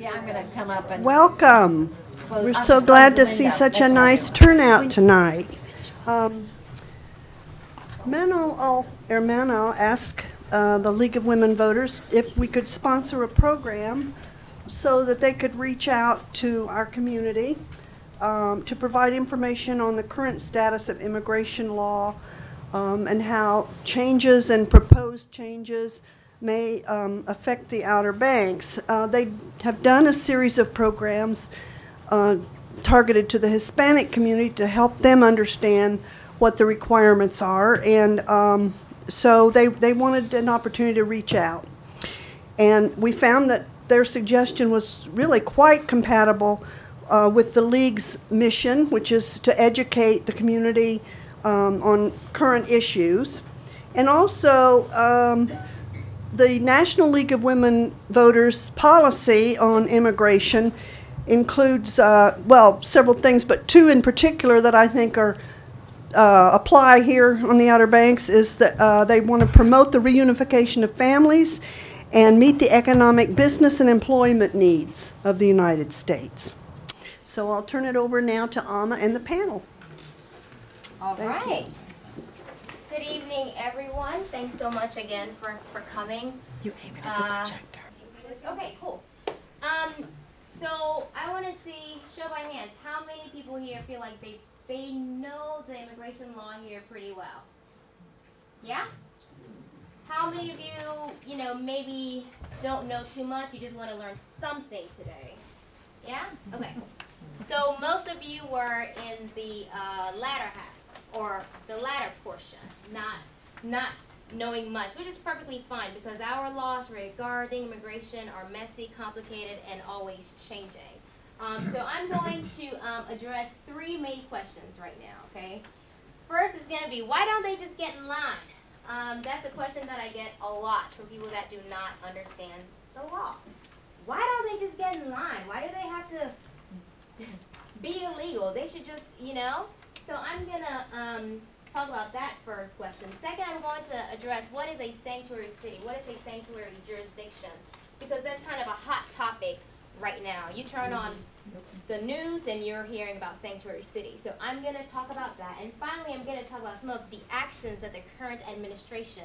Yeah, I'm gonna come up and. Welcome. close- We're I'll so glad to see such a That's nice turnout tonight. Um, Mano, oh, Hermano asked uh, the League of Women Voters if we could sponsor a program so that they could reach out to our community um, to provide information on the current status of immigration law um, and how changes and proposed changes may um, affect the Outer Banks. Uh, they have done a series of programs uh, targeted to the Hispanic community to help them understand what the requirements are, and um, so they, they wanted an opportunity to reach out. And we found that their suggestion was really quite compatible uh, with the League's mission, which is to educate the community um, on current issues. And also, um, the National League of Women Voters policy on immigration includes, uh, well, several things, but two in particular that I think are uh, apply here on the Outer Banks is that uh, they want to promote the reunification of families and meet the economic, business, and employment needs of the United States. So I'll turn it over now to Ama and the panel. All Thank you. Good evening, everyone. Thanks so much again for, for coming. You aim it Uh, projector. Okay, cool. Um, so I want to see, show by hands, how many people here feel like they they know the immigration law here pretty well? Yeah. How many of you, you know, maybe don't know too much? You just want to learn something today. Yeah. Okay. So most of you were in the uh, latter half, or the latter portion, not not knowing much, which is perfectly fine because our laws regarding immigration are messy, complicated, and always changing. Um, so I'm going to um, address three main questions right now. Okay. First is going to be why don't they just get in line? Um, that's a question that I get a lot from people that do not understand the law. Why don't they just get in line? Why do they have to be illegal. They should just, you know. So I'm gonna um, talk about that first question. Second, I'm going to address what is a sanctuary city. What is a sanctuary jurisdiction? Because that's kind of a hot topic right now. You turn on the news and you're hearing about sanctuary city. So I'm going to talk about that. And finally, I'm going to talk about some of the actions that the current administration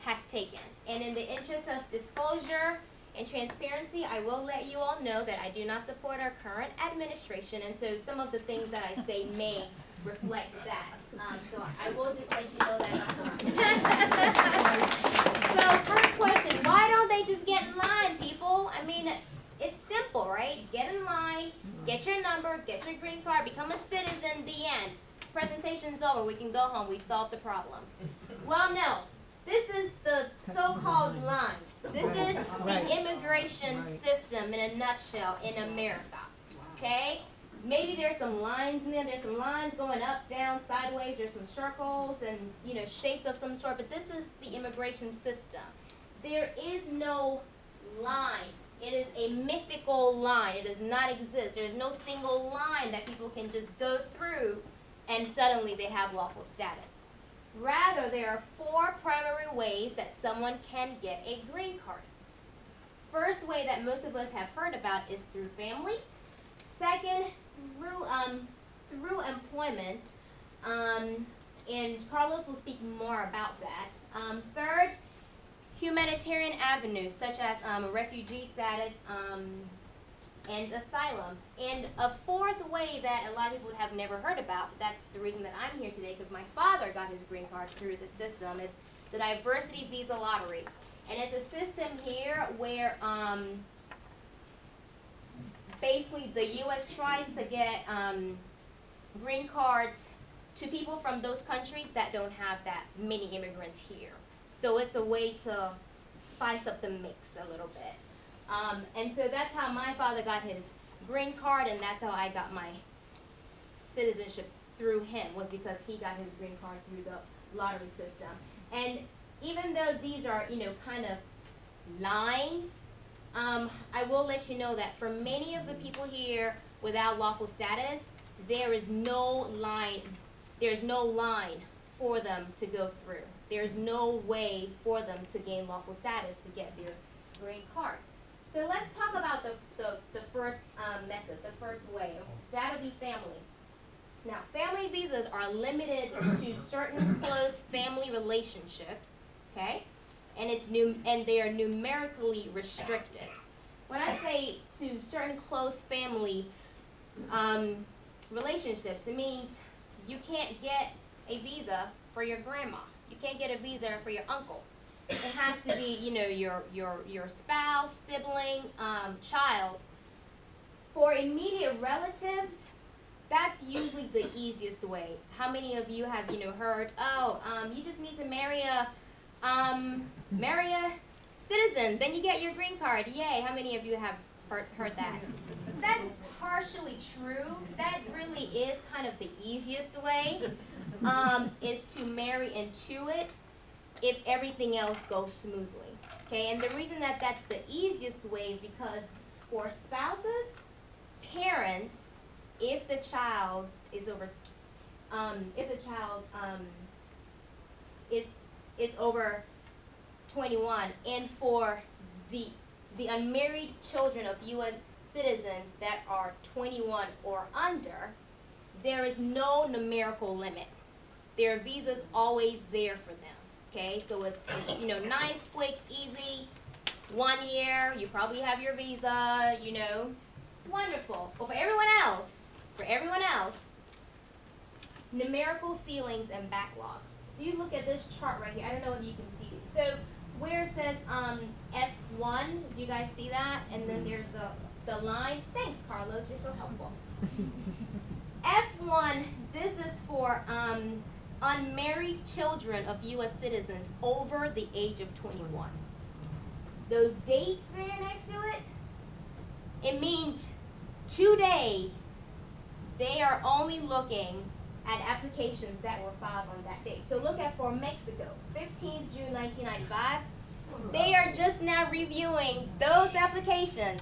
has taken. And in the interest of disclosure and transparency, I will let you all know that I do not support our current administration, and so some of the things that I say may reflect that. Um, so I will just let you know that. so first question, why don't they just get in line, people? I mean, it's simple, right? Get in line, get your number, get your green card, become a citizen, the end. Presentation's over, we can go home, we've solved the problem. Well, no, this is the so-called line. This is the immigration system in a nutshell in America, okay? Maybe there's some lines in there, there's some lines going up, down, sideways, there's some circles and, you know, shapes of some sort, but this is the immigration system. There is no line. It is a mythical line. It does not exist. There's no single line that people can just go through and suddenly they have lawful status. Rather, there are four primary ways that someone can get a green card. First way that most of us have heard about is through family. Second, through um, through employment, um, and Carlos will speak more about that. Um, third, humanitarian avenues such as um, refugee status um, and asylum. And a fourth way that a lot of people have never heard about, that's the reason that I'm here today, because my father got his green card through the system, is the diversity visa lottery. And it's a system here where um, basically the U.S. tries to get um, green cards to people from those countries that don't have that many immigrants here. So it's a way to spice up the mix a little bit. Um, and so that's how my father got his green card, and that's how I got my citizenship through him, was because he got his green card through the lottery system. And even though these are, you know, kind of lines, um, I will let you know that for many of the people here without lawful status, there is no line, there's no line for them to go through. There's no way for them to gain lawful status to get their green cards. So let's talk about the the, the, first um, method, the first way. That'll be family. Now, family visas are limited to certain close family relationships, okay? And it's new, and they are numerically restricted. When I say to certain close family um, relationships, it means you can't get a visa for your grandma. You can't get a visa for your uncle. It has to be, you know, your your your spouse, sibling, um, child. For immediate relatives, that's usually the easiest way. How many of you have, you know, heard, oh, um, you just need to marry a, um, marry a citizen, then you get your green card. Yay! How many of you have heard, that? That's partially true. That really is kind of the easiest way, um, is to marry into it if everything else goes smoothly. Okay, and the reason that that's the easiest way because for spouses, parents, if the child is over, um, if the child um, is is over 21, and for the the unmarried children of U.S. citizens that are 21 or under, there is no numerical limit. Their visa's always there for them. Okay, so it's, it's, you know nice, quick, easy. One year, you probably have your visa. You know, wonderful. But for everyone else, for everyone else, numerical ceilings and backlogs. If you look at this chart right here, I don't know if you can see it. So where it says um, F1, do you guys see that? And then there's the, the line. Thanks, Carlos. You're so helpful. F1, this is for um, unmarried children of U.S. citizens over the age of 21. Those dates there next to it, it means today they are only looking at applications that were filed on that date. So look at for Mexico, 15th June 1995. They are just now reviewing those applications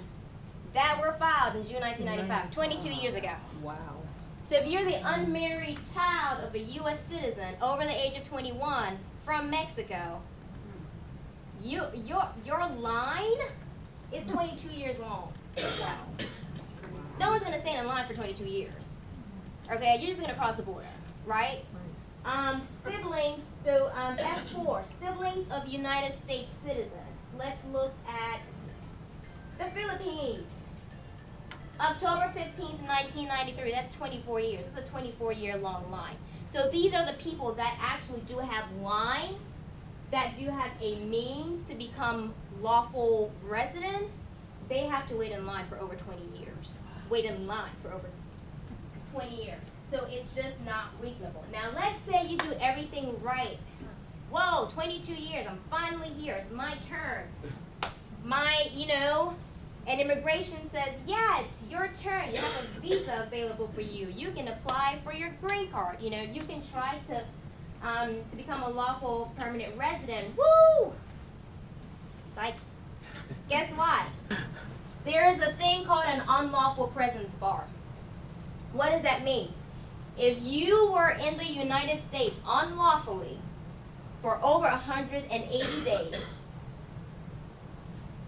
that were filed in June 1995, 22 years ago. Wow. So if you're the unmarried child of a U.S. citizen over the age of 21 from Mexico, you, your, your line is 22 years long. No one's going to stand in line for 22 years. Okay, you're just going to cross the border, right? Um, siblings, so um, F4, siblings of United States citizens. Let's look at the Philippines. October 15th, 1993, that's 24 years. It's a 24 year long line. So these are the people that actually do have lines, that do have a means to become lawful residents. They have to wait in line for over 20 years. Wait in line for over 20 years. So it's just not reasonable. Now let's say you do everything right. Whoa, 22 years, I'm finally here, it's my turn. My, you know, and immigration says, yeah, it's your turn. You have a visa available for you. You can apply for your green card. You know, you can try to um, to become a lawful permanent resident. Woo! It's like, guess what? There is a thing called an unlawful presence bar. What does that mean? If you were in the United States unlawfully for over 180 days,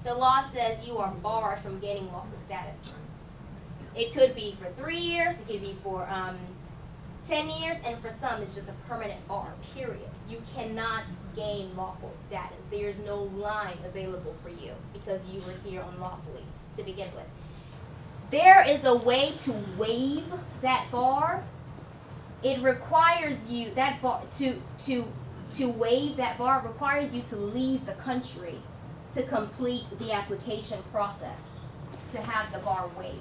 the law says you are barred from gaining lawful status. It could be for three years, it could be for um, 10 years, and for some, it's just a permanent bar, period. You cannot gain lawful status. There's no line available for you because you were here unlawfully to begin with. There is a way to waive that bar. It requires you that bar to to to waive that bar requires you to leave the country to complete the application process to have the bar waived.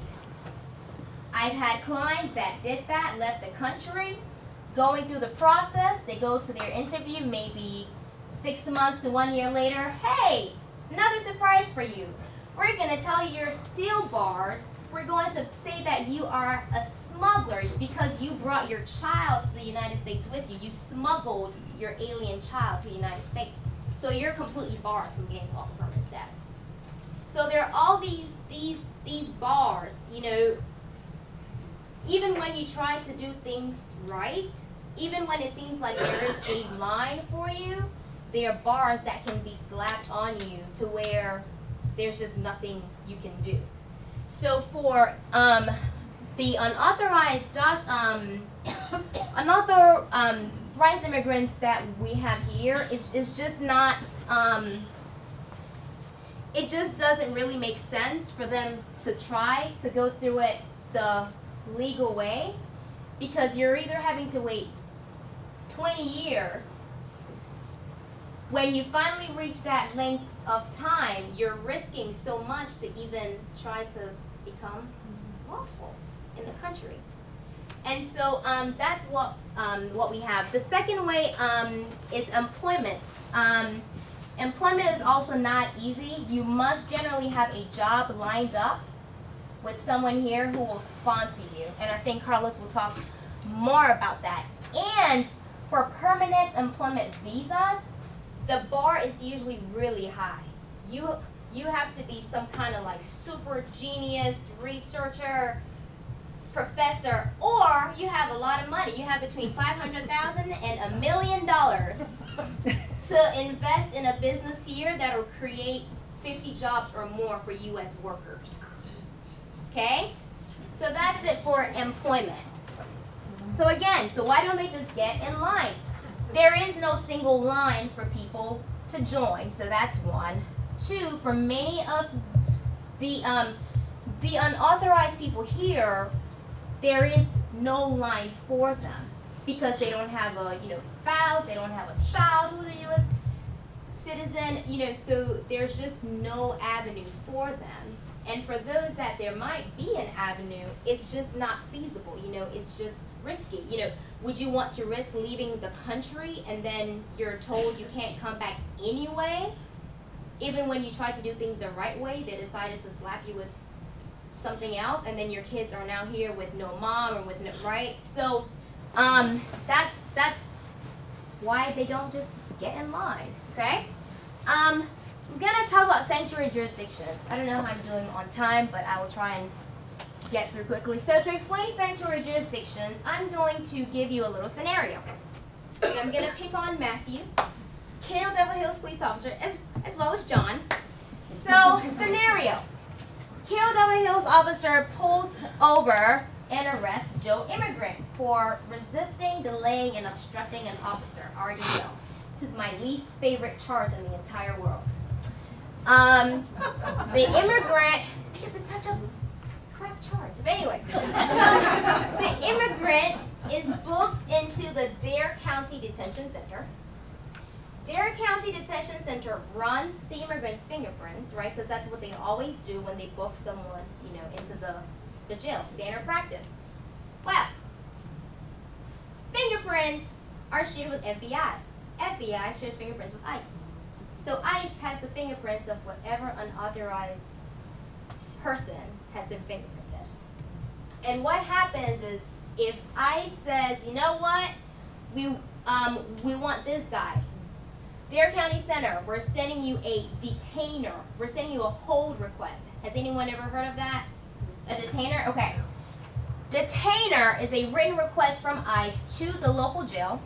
I've had clients that did that, left the country, going through the process, they go to their interview maybe six months to one year later, hey, another surprise for you. We're going to tell you you're still barred. We're going to say that you are a smuggler because you brought your child to the United States with you. You smuggled your alien child to the United States. So you're completely barred from getting lawful permanent status. So there are all these these these bars, you know. Even when you try to do things right, even when it seems like there is a line for you, there are bars that can be slapped on you to where there's just nothing you can do. So for um, the unauthorized doc, um, unauthorized um, immigrants that we have here, it's, it's just not, um, it just doesn't really make sense for them to try to go through it the legal way because you're either having to wait 20 years when you finally reach that length of time, you're risking so much to even try to become lawful in the country. And so um, that's what um, what we have. The second way um, is employment. Um, employment is also not easy. You must generally have a job lined up with someone here who will sponsor you. And I think Carlos will talk more about that. And for permanent employment visas, the bar is usually really high. You you have to be some kind of like super genius researcher, professor, or you have a lot of money. You have between 500,000 and a million dollars to invest in a business here that will create 50 jobs or more for US workers. Okay? So that's it for employment. So again, so why don't they just get in line? There is no single line for people to join, so that's one. Two, for many of the um, the unauthorized people here, there is no line for them because they don't have a you know spouse, they don't have a child who's a U.S. citizen, you know, so there's just no avenues for them. And for those that there might be an avenue, it's just not feasible. You know, it's just risky. You know, would you want to risk leaving the country and then you're told you can't come back anyway? Even when you tried to do things the right way, they decided to slap you with something else, and then your kids are now here with no mom or with no right. So um, that's that's why they don't just get in line. Okay. Um, I'm gonna talk about sanctuary jurisdictions. I don't know how I'm doing on time, but I will try and get through quickly. So to explain sanctuary jurisdictions, I'm going to give you a little scenario. I'm gonna pick on Matthew, Kill Devil Hills police officer, as, as well as John. So, scenario. Beverly Hills officer pulls over and arrests Joe Immigrant for resisting, delaying, and obstructing an officer, RDO, which is my least favorite charge in the entire world. Um, the immigrant, because it's such a crap charge. But anyway, so the immigrant is booked into the Dare County Detention Center. Dare County Detention Center runs the immigrant's fingerprints, right? Because that's what they always do when they book someone, you know, into the, the jail, standard practice. Well, fingerprints are shared with FBI. FBI shares fingerprints with ICE. So ICE has the fingerprints of whatever unauthorized person has been fingerprinted. And what happens is if ICE says, you know what, we, um, we want this guy. Dare County Center, we're sending you a detainer. We're sending you a hold request. Has anyone ever heard of that? A detainer? Okay. Detainer is a written request from ICE to the local jail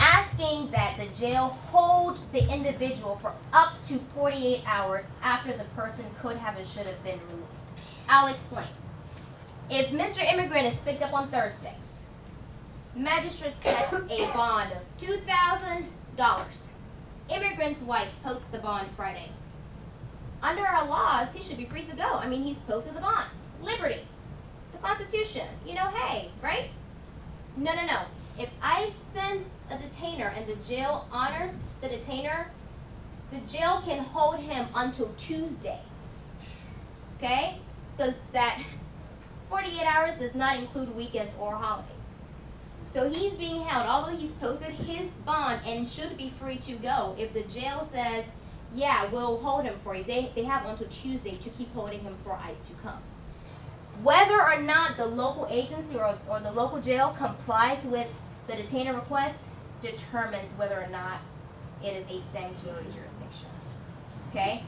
asking that the jail hold the individual for up to 48 hours after the person could have and should have been released. I'll explain. If Mr. Immigrant is picked up on Thursday, magistrate sets a bond of $2,000. Immigrant's wife posts the bond Friday. Under our laws, he should be free to go. I mean, he's posted the bond. Liberty. The Constitution. You know, hey, right? No, no, no. If I send a detainer and the jail honors the detainer, the jail can hold him until Tuesday. Okay? Because that 48 hours does not include weekends or holidays. So he's being held, although he's posted his bond and should be free to go. If the jail says, yeah, we'll hold him for you, they, they have until Tuesday to keep holding him for ICE to come. Whether or not the local agency or, or the local jail complies with the detainer request determines whether or not it is a sanctuary jurisdiction. Okay?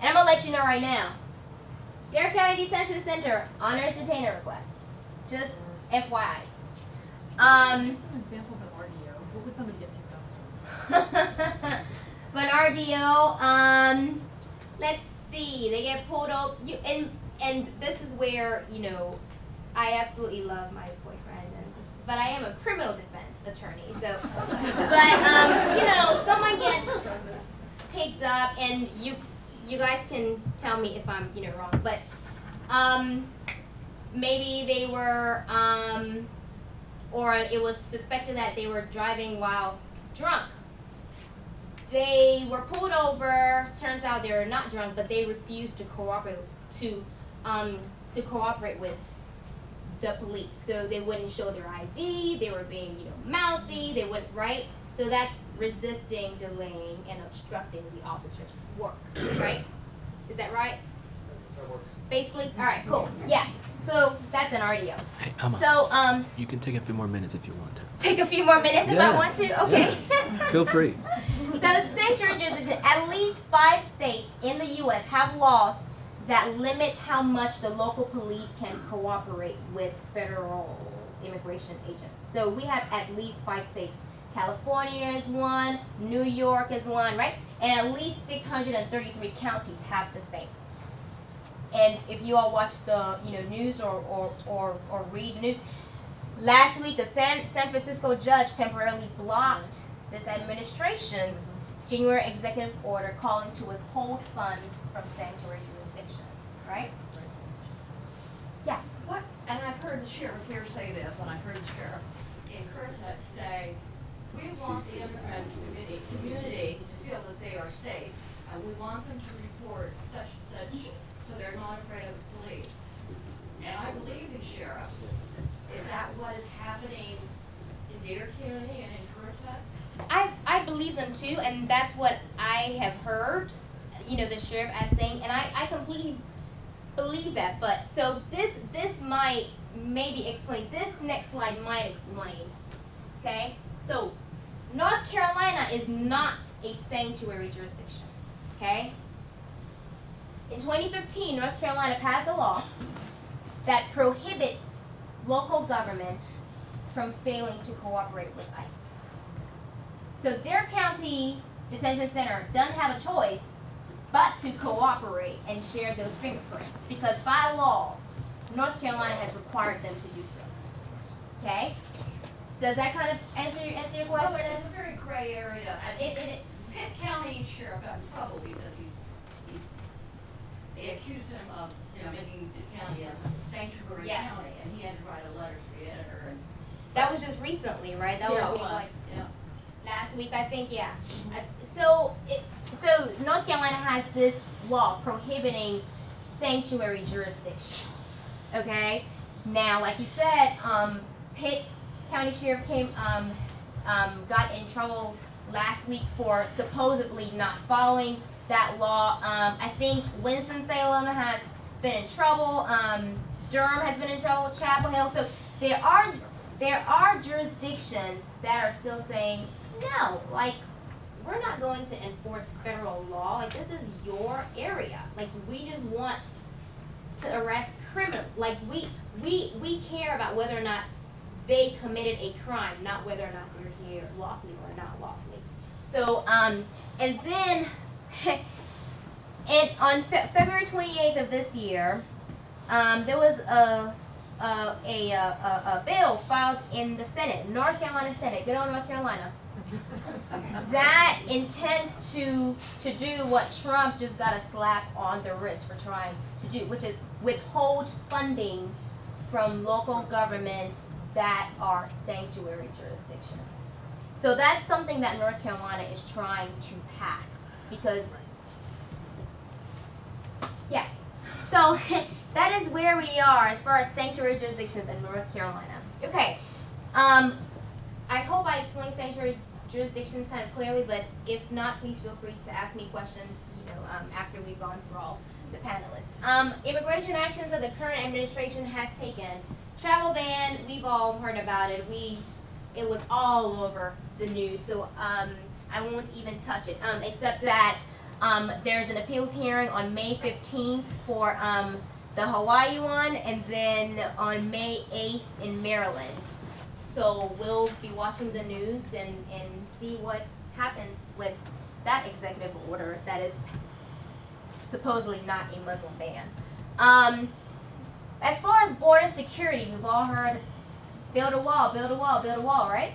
And I'm going to let you know right now. Dare County Detention Center honors detainer requests. Just FYI. Um, an example of an RDO? What would somebody get picked up for? but RDO, um, let's see, they get pulled up. You and and this is where you know, I absolutely love my boyfriend, and, but I am a criminal defense attorney. So, but um, you know, someone gets picked up, and you you guys can tell me if I'm you know wrong, but um, maybe they were um, or it was suspected that they were driving while drunk. They were pulled over. Turns out they were not drunk, but they refused to cooperate to um, to cooperate with the police. So they wouldn't show their ID. They were being you know mouthy. They wouldn't right. So that's resisting, delaying, and obstructing the officer's work. Right? Is that right? Basically. All right. Cool. Yeah. So that's an RDO. Hey, Emma, So um, you can take a few more minutes if you want to. take a few more minutes if I want to. Okay. Feel free. So sanctuary jurisdiction, at least five states in the U.S. have laws that limit how much the local police can cooperate with federal immigration agents. So we have at least five states. California is one, New York is one, right? And at least 633 counties have the same. And if you all watch the you know news or, or, or, or read news, last week a San, San Francisco judge temporarily blocked this administration's January executive order calling to withhold funds from sanctuary jurisdictions, right? Yeah. What, and I've heard the sheriff here say this, and I've heard the sheriff in Currituck say, we want the immigrant uh, community, community to feel that they are safe, and we want them to report such and such, so they're not afraid of the police. And I believe these sheriffs. Is that what is happening in Dare County and in Currituck? I, I believe them too, and that's what I have heard, you know, the sheriff as saying, and I, I completely believe that. But so this this might maybe explain. This next slide might explain. Okay, so North Carolina is not a sanctuary jurisdiction. Okay. In 2015, North Carolina passed a law that prohibits local governments from failing to cooperate with ICE. So Dare County Detention Center doesn't have a choice but to cooperate and share those fingerprints because by law, North Carolina has required them to do so. Okay? Does that kind of answer your answer your Well, question? it's a very gray area. and It, it, it, Pitt County Sheriff got in trouble because he, he, they accused him of, you know, making the county a sanctuary Yeah. county, and he had to write a letter to the editor and. that was just recently, right? That Yeah, was, maybe like yeah. last week, I think. Yeah. So, it, so North Carolina has this law prohibiting sanctuary jurisdictions. Okay. Now, like you said, um, Pitt County Sheriff came, um, um, got in trouble last week for supposedly not following that law. Um, I think Winston Salem has been in trouble. Um, Durham has been in trouble. Chapel Hill. So there are there are jurisdictions that are still saying no. Like we're not going to enforce federal law. Like this is your area. Like we just want to arrest criminal. Like we we we care about whether or not they committed a crime, not whether or not they're here lawfully or not lawfully. So um and then and on Fe- February 28th of this year, um, there was a a, a, a, a bill filed in the Senate, North Carolina Senate, good old North Carolina, that intends to to do what Trump just got a slap on the wrist for trying to do, which is withhold funding from local governments that are sanctuary jurisdictions. So that's something that North Carolina is trying to pass because yeah. So that is where we are as far as sanctuary jurisdictions in North Carolina. Okay. Um, I hope I explained sanctuary jurisdictions kind of clearly, but if not, please feel free to ask me questions, you know, um, after we've gone through all the panelists. Um, immigration actions that the current administration has taken. Travel ban, we've all heard about it. We, it was all over the news, so um, I won't even touch it, um, except that um, there's an appeals hearing on May 15th for um, the Hawaii one, and then on May 8th in Maryland. So we'll be watching the news and, and see what happens with that executive order that is supposedly not a Muslim ban. Um, as far as border security, we've all heard build a wall, build a wall, build a wall, right?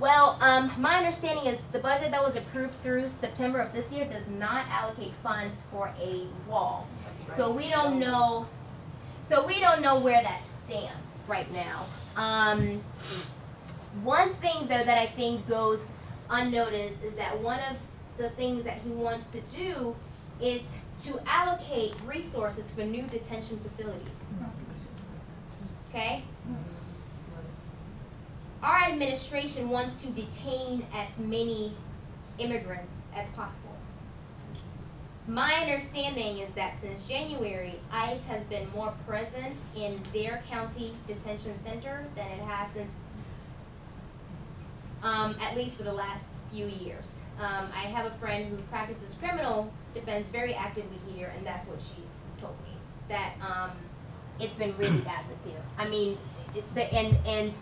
Well, um, my understanding is the budget that was approved through September of this year does not allocate funds for a wall. So we don't know, so we don't know where that stands right now. Um, one thing though that I think goes unnoticed is that one of the things that he wants to do is to allocate resources for new detention facilities. Okay? Our administration wants to detain as many immigrants as possible. My understanding is that since January, ICE has been more present in Dare County Detention Center than it has since, um, at least for the last few years. Um, I have a friend who practices criminal defense very actively here, and that's what she's told me. That um, it's been really bad this year. I mean, the, and and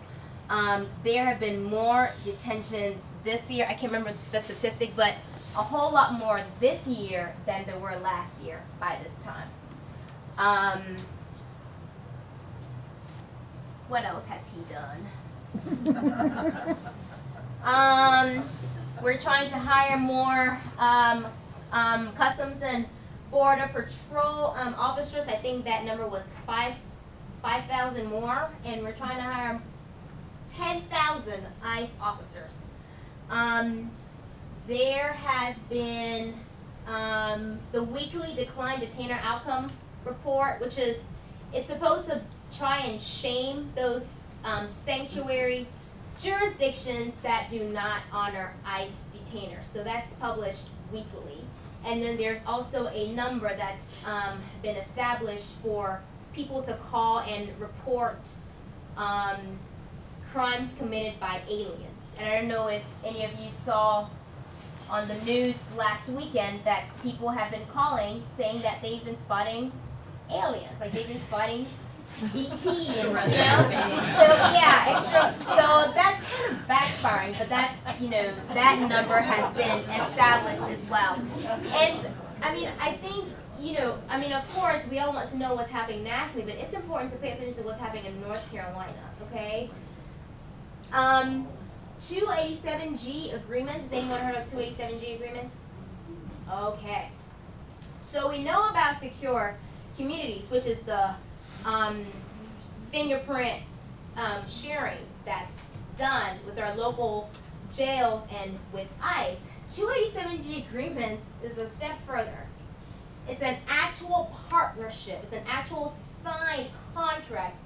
um, there have been more detentions this year. I can't remember the statistic, but a whole lot more this year than there were last year by this time. Um, what else has he done? um, we're trying to hire more um, um, customs and border patrol um, officers. I think that number was five five thousand more, and we're trying to hire ten thousand ICE officers. Um, there has been um, the weekly decline detainer outcome report, which is it's supposed to try and shame those um, sanctuary jurisdictions that do not honor ICE detainers. So that's published weekly. And then there's also a number that's um, been established for people to call and report um, crimes committed by aliens. And I don't know if any of you saw on the news last weekend that people have been calling saying that they've been spotting aliens, like they've been spotting E.T., and, you know. So yeah, extra. So that's kind of backfiring, but that's you know that number has been established as well. And I mean, I think you know, I mean, of course, we all want to know what's happening nationally, but it's important to pay attention to what's happening in North Carolina. Okay. Um, 287G agreements. Has anyone heard of 287G agreements? Okay. So we know about secure communities, which is the um, fingerprint um, sharing that's done with our local jails and with ICE. 287G agreements is a step further. It's an actual partnership. It's an actual signed contract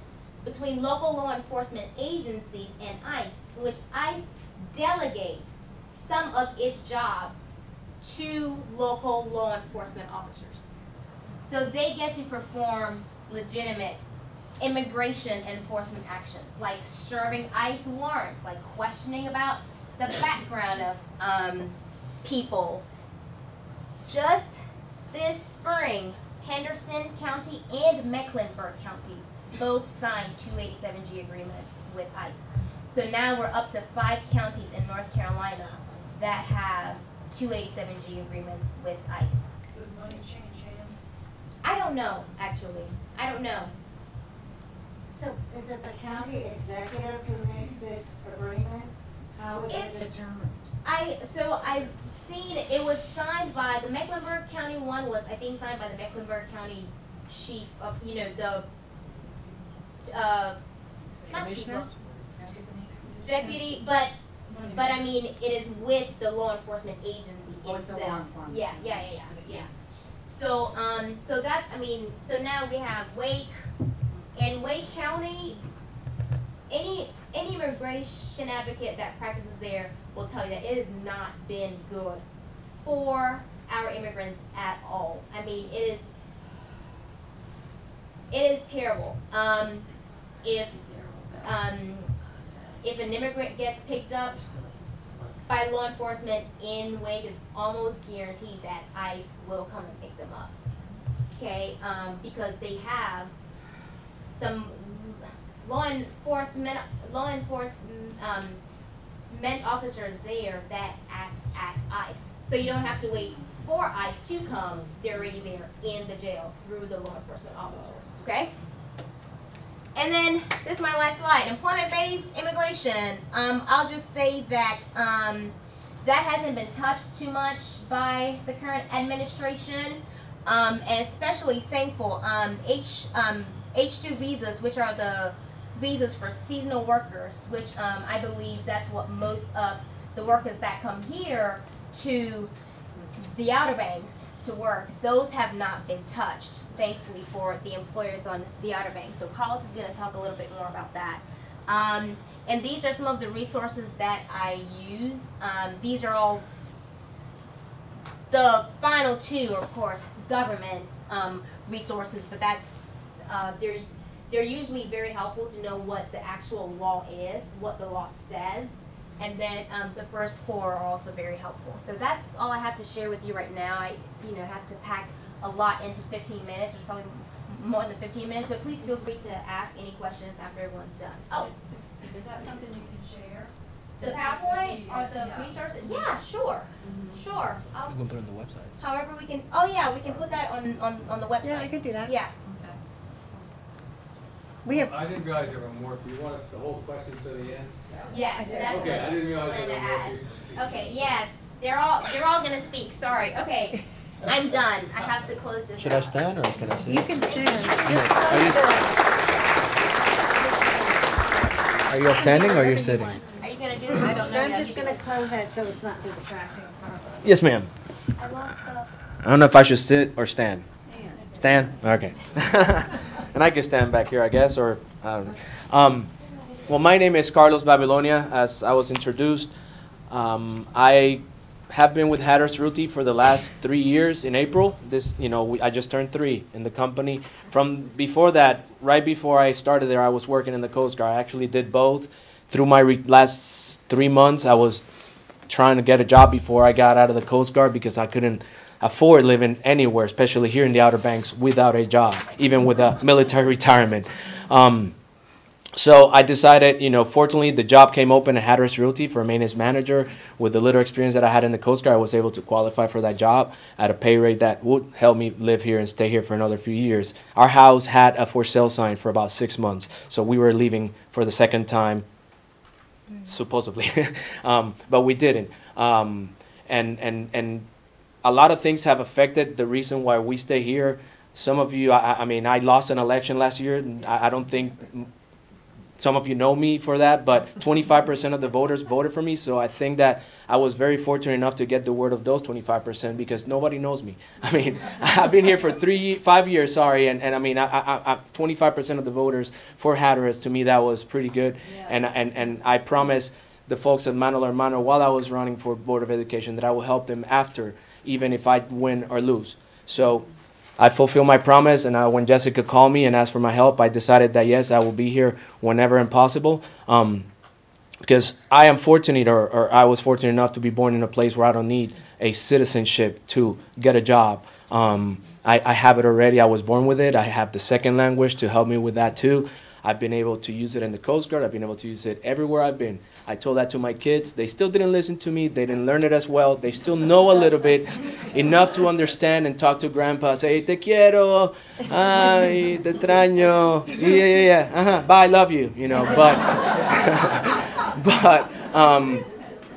between local law enforcement agencies and ICE, which ICE delegates some of its job to local law enforcement officers. So they get to perform legitimate immigration enforcement actions, like serving ICE warrants, like questioning about the background of um, people. Just this spring, Henderson County and Mecklenburg County both signed 287G agreements with ICE. So now we're up to five counties in North Carolina that have 287G agreements with ICE. Does money change hands? I don't know, actually. I don't know. So is it the county executive who makes this agreement? How is it It's- determined? I so I've seen it was signed by the Mecklenburg County one was I think signed by the Mecklenburg County chief of you know the uh not chief deputy but but I mean it is with the law enforcement agency Oh, itself. Yeah, yeah, yeah, yeah, yeah. So um so that's I mean so now we have Wake and Wake County any any immigration advocate that practices there will tell you that it has not been good for our immigrants at all. I mean, it is it is terrible. Um, if um, if an immigrant gets picked up by law enforcement in Wake, it's almost guaranteed that ICE will come and pick them up. Okay, um, because they have some law enforcement law enforcement um, officers there that act as ICE. So you don't have to wait for ICE to come, they're already there in the jail through the law enforcement officers, okay? And then, this is my last slide, employment-based immigration. Um, I'll just say that, um, that hasn't been touched too much by the current administration. Um, and especially thankful, um, H, um, H2 visas, which are the visas for seasonal workers, which, um, I believe that's what most of the workers that come here to the Outer Banks to work, those have not been touched, thankfully, for the employers on the Outer Banks. So Carlos is going to talk a little bit more about that. Um, and these are some of the resources that I use. Um, these are all the final two, of course, government um, resources, but that's uh, they're they're usually very helpful to know what the actual law is, what the law says, and then um, the first four are also very helpful. So that's all I have to share with you right now. I you know have to pack a lot into 15 minutes. There's probably more than 15 minutes, but please feel free to ask any questions after everyone's done. Oh, Is that something you can share? the PowerPoint or the Yeah. resources? Yeah, sure, sure. I'll, I'm put it on the website. however we can. Oh yeah, we can put that on on on the website. Yeah, I could do that. Yeah. Okay. We have, I didn't realize there were more. If you want us to hold questions to the end? Yes, that's Okay, I didn't realize Linda there were more. asked. people. Okay, yes, they're all they're all gonna speak. Sorry. Okay, I'm done. I have to close this. Should I stand or can I sit? you can stand. Just Are you- close Are you standing or you're you sitting? Are you gonna do this? I don't know. I'm just gonna close that so it's not distracting. Yes, ma'am. I lost the. I don't know if I should sit or stand. Stand? Okay. and I can stand back here, I guess, or I don't know. Um, well, my name is Carlos Babilonia, as I was introduced. Um, I have been with Hatteras Realty for the last three years. In April, this, you know, we, I just turned three in the company. From before that, right before I started there, I was working in the Coast Guard. I actually did both. Through my last three months, I was trying to get a job before I got out of the Coast Guard because I couldn't afford living anywhere, especially here in the Outer Banks, without a job, even with a military retirement. Um, so I decided, you know, fortunately the job came open at Hatteras Realty for a maintenance manager. With the little experience that I had in the Coast Guard, I was able to qualify for that job at a pay rate that would help me live here and stay here for another few years. Our house had a for sale sign for about six months, so we were leaving for the second time supposedly, um, but we didn't. Um, and and and a lot of things have affected the reason why we stay here. Some of you, I, I mean, I lost an election last year. I, I don't think some of you know me for that, but 25% of the voters voted for me. So I think that I was very fortunate enough to get the word of those 25% because nobody knows me. I mean, I've been here for three, five years, sorry, and, and I mean, I, I, I, 25% of the voters for Hatteras, to me, that was pretty good. And, and, and I promise the folks at Mano Al Hermano while I was running for Board of Education that I will help them after, even if I win or lose. So I fulfill my promise, and uh, when Jessica called me and asked for my help, I decided that yes, I will be here whenever and possible. Um, because I am fortunate, or, or I was fortunate enough to be born in a place where I don't need a citizenship to get a job. Um, I, I have it already. I was born with it. I have the second language to help me with that too. I've been able to use it in the Coast Guard. I've been able to use it everywhere I've been. I told that to my kids. They still didn't listen to me. They didn't learn it as well. They still know a little bit, enough to understand and talk to grandpa. Say, te quiero, ay, te extraño. Yeah, yeah, yeah. Uh-huh. Bye, love you. You know, but, but um,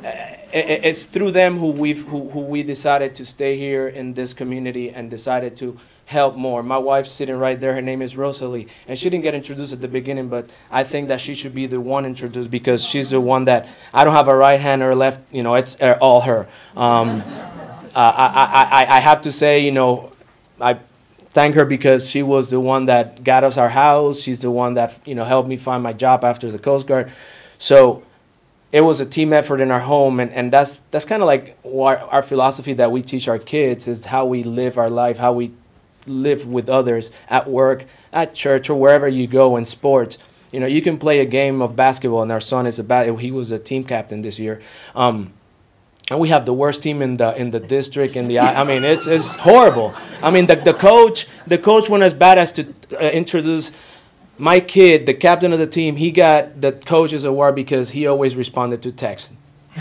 i- i- it's through them who we've who, who we decided to stay here in this community and decided to help more. My wife's sitting right there. Her name is Rosalie, and she didn't get introduced at the beginning, but I think that she should be the one introduced because she's the one that I don't have a right hand or a left. You know, it's uh, all her. Um, I, I, I, have to say, you know, I thank her because she was the one that got us our house. She's the one that you know helped me find my job after the Coast Guard. So it was a team effort in our home and, and that's that's kind of like our philosophy that we teach our kids is how we live our life how we live with others at work at church or wherever you go in sports you know you can play a game of basketball and our son is a ba- he was a team captain this year um, and we have the worst team in the in the district in the I I mean it's it's horrible. I mean the the coach the coach went as bad as to uh, introduce my kid, the captain of the team. He got the coach's award because he always responded to text.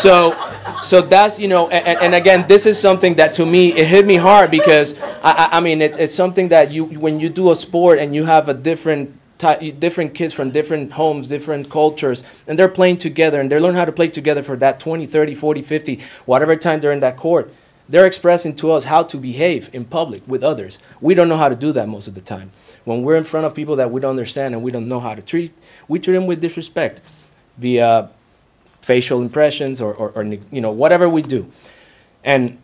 so so that's you know and, and again this is something that to me it hit me hard because i, I, mean it's, it's something that you when you do a sport and you have a different ty- different kids from different homes different cultures and they're playing together and they learn how to play together for that 20 30 40 50 whatever time they're in that court they're expressing to us how to behave in public with others. We don't know how to do that most of the time. When we're in front of people that we don't understand and we don't know how to treat we treat them with disrespect via facial impressions or, or, or you know whatever we do. And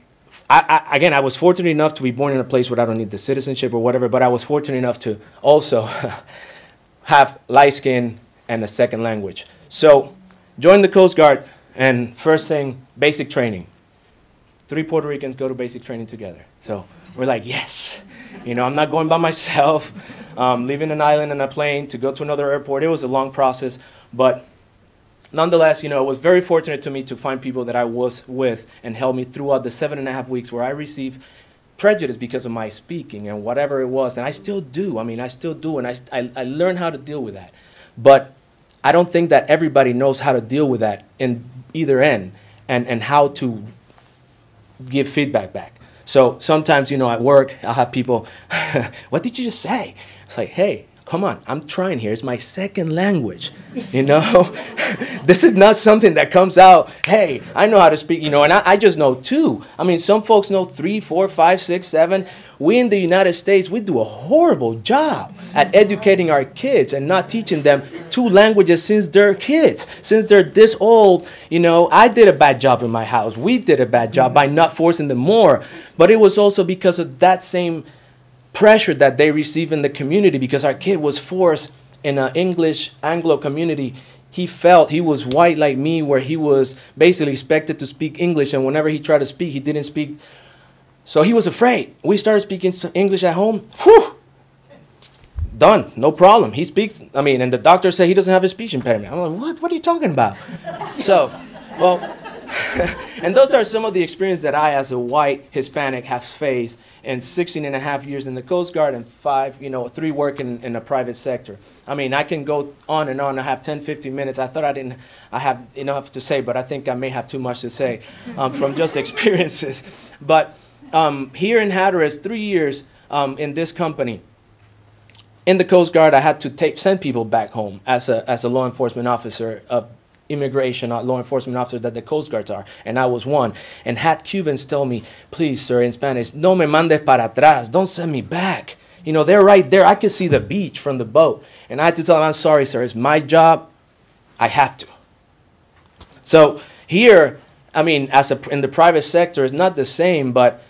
I, I, again i was fortunate enough to be born in a place where i don't need the citizenship or whatever but i was fortunate enough to also have light skin and a second language. So join the coast guard and first thing basic training. Three puerto ricans go to basic training together. So we're like yes. You know i'm not going by myself. Um, leaving an island and a plane to go to another airport it was a long process but nonetheless, you know, it was very fortunate to me to find people that I was with and held me throughout the seven and a half weeks where I received prejudice because of my speaking and whatever it was. And I still do. I mean, I still do. And I, I, I learned how to deal with that. But I don't think that everybody knows how to deal with that in either end and, and how to give feedback back. So sometimes, you know, at work, I'll have people, what did you just say? It's like, hey, come on, I'm trying here. It's my second language. You know, this is not something that comes out, hey, I know how to speak, you know, and I, I, just know two. I mean, some folks know three, four, five, six, seven. We in the United States, we do a horrible job at educating our kids and not teaching them two languages since they're kids, since they're this old. You know, I did a bad job in my house. We did a bad job by not forcing them more, but it was also because of that same pressure that they receive in the community because our kid was forced in an English Anglo community. He felt he was white like me, where he was basically expected to speak English, and whenever he tried to speak, he didn't speak. So he was afraid. We started speaking English at home. Whew, done, no problem. He speaks. I mean, and the doctor said he doesn't have a speech impediment. I'm like, what? What are you talking about? so, well, and those are some of the experiences that I, as a white Hispanic, have faced in 16 and a half years in the Coast Guard and five, you know, three working in the private sector. I mean, I can go on and on. I have 10, 15 minutes. I thought I didn't, I have enough to say, but I think I may have too much to say um, from just experiences. But um, here in Hatteras, three years um, in this company, in the Coast Guard, I had to take, send people back home as a, as a law enforcement officer of immigration law enforcement officer that the Coast Guards are, and I was one. And had Cubans tell me, please, sir, in Spanish, no me mandes para atrás, don't send me back. You know, they're right there. I could see the beach from the boat. And I had to tell them, I'm sorry, sir, it's my job. I have to. So here, I mean, as a, in the private sector, it's not the same, but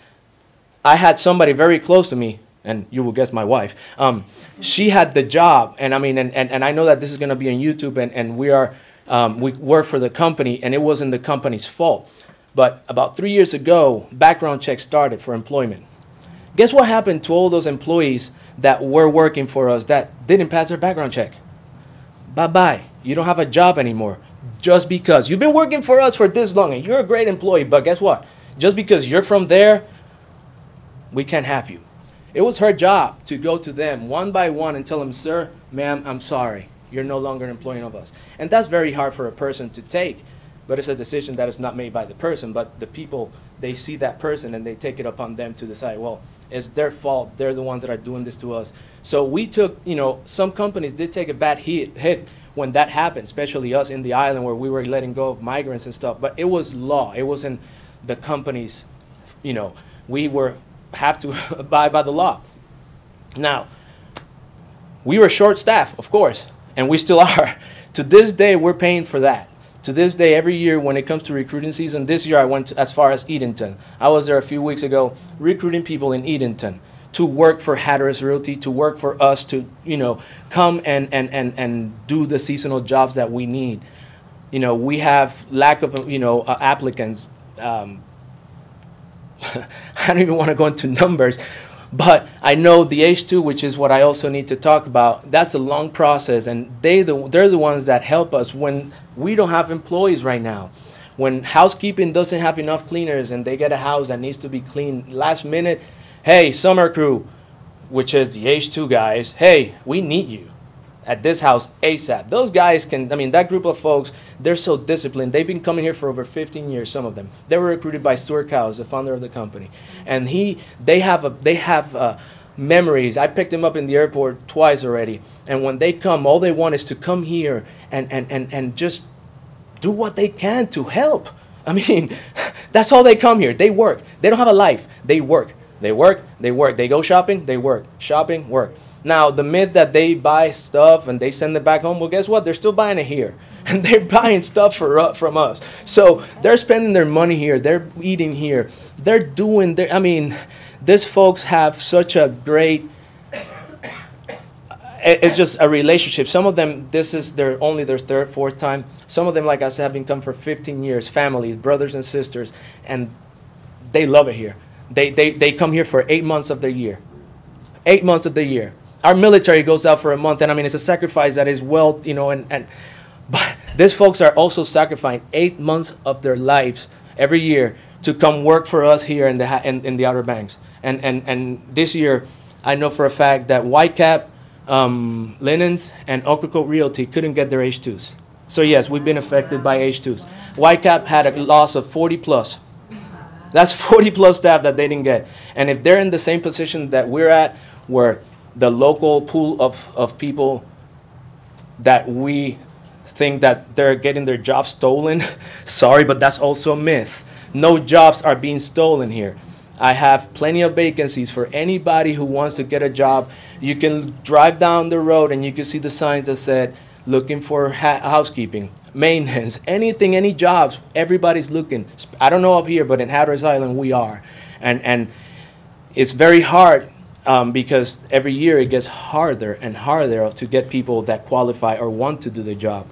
I had somebody very close to me, and you will guess my wife. Um, she had the job, and I mean, and, and, and I know that this is going to be on YouTube, and, and we are um, we worked for the company, and it wasn't the company's fault. But about three years ago, background checks started for employment. Guess what happened to all those employees that were working for us that didn't pass their background check? Bye bye. You don't have a job anymore just because you've been working for us for this long and you're a great employee. But guess what? Just because you're from there, we can't have you. It was her job to go to them one by one and tell them, sir, ma'am, I'm sorry you're no longer an employee of us. And that's very hard for a person to take, but it's a decision that is not made by the person, but the people, they see that person and they take it upon them to decide, well, it's their fault. They're the ones that are doing this to us. So we took, you know, some companies did take a bad hit, hit when that happened, especially us in the island where we were letting go of migrants and stuff. But it was law. It wasn't the companies, you know, we were have to abide by the law. Now, we were short staffed, of course and we still are. to this day, we're paying for that. To this day, every year when it comes to recruiting season, this year I went as far as Edenton. I was there a few weeks ago recruiting people in Edenton to work for Hatteras Realty, to work for us, to you know come and and and and do the seasonal jobs that we need. You know, we have lack of you know uh, applicants. Um, I don't even want to go into numbers, but I know the H2, which is what I also need to talk about, that's a long process, and they the, they're the ones that help us when we don't have employees right now. When housekeeping doesn't have enough cleaners and they get a house that needs to be cleaned last minute, hey, summer crew, which is the H2 guys, hey, we need you. At this house ASAP. Those guys can, I mean, that group of folks, they're so disciplined. They've been coming here for over 15 years, some of them. They were recruited by Stuart Cowles, the founder of the company. And he, they have, a, they have uh, memories. I picked them up in the airport twice already. And when they come, all they want is to come here and, and, and, and just do what they can to help. I mean, that's all they come here. They work. They don't have a life. They work. They work. They work. They go shopping. They work. Shopping. Work. Now, the myth that they buy stuff and they send it back home, well, guess what? They're still buying it here. And they're buying stuff for, uh, from us. So they're spending their money here. They're eating here. They're doing, their, I mean, these folks have such a great it's just a relationship. Some of them, this is their only their third, fourth time. Some of them, like I said, have been come for 15 years, families, brothers and sisters, and they love it here. They, they, they come here for eight months of the year. Eight months of the year. Our military goes out for a month, and I mean, it's a sacrifice that is well, you know, and, and but these folks are also sacrificing eight months of their lives every year to come work for us here in the, in, in the Outer Banks. And, and, and this year, I know for a fact that Whitecap, um, Linens, and Ocracoke Realty couldn't get their H2s. So yes, we've been affected by H2s. Whitecap had a loss of 40 plus. That's 40 plus staff that they didn't get. And if they're in the same position that we're at, where the local pool of, of people that we think that they're getting their jobs stolen, sorry, but that's also a myth. No jobs are being stolen here. I have plenty of vacancies for anybody who wants to get a job. You can drive down the road and you can see the signs that said, looking for housekeeping, maintenance, anything, any jobs. Everybody's looking. I don't know up here, but in Hatteras Island, we are. And, and it's very hard um, because every year it gets harder and harder to get people that qualify or want to do the job.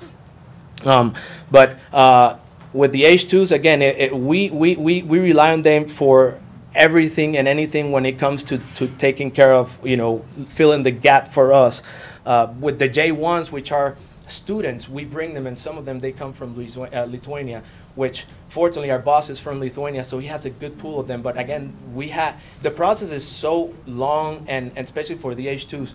Um, but uh, with the H2s, again, it, it, we, we, we, we rely on them for everything and anything when it comes to, to taking care of, you know, filling the gap for us. Uh, with the J1s, which are students, we bring them, and some of them, they come from uh, Lithuania, which fortunately our boss is from Lithuania, so he has a good pool of them. But again, we have, the process is so long, and, and especially for the H2s,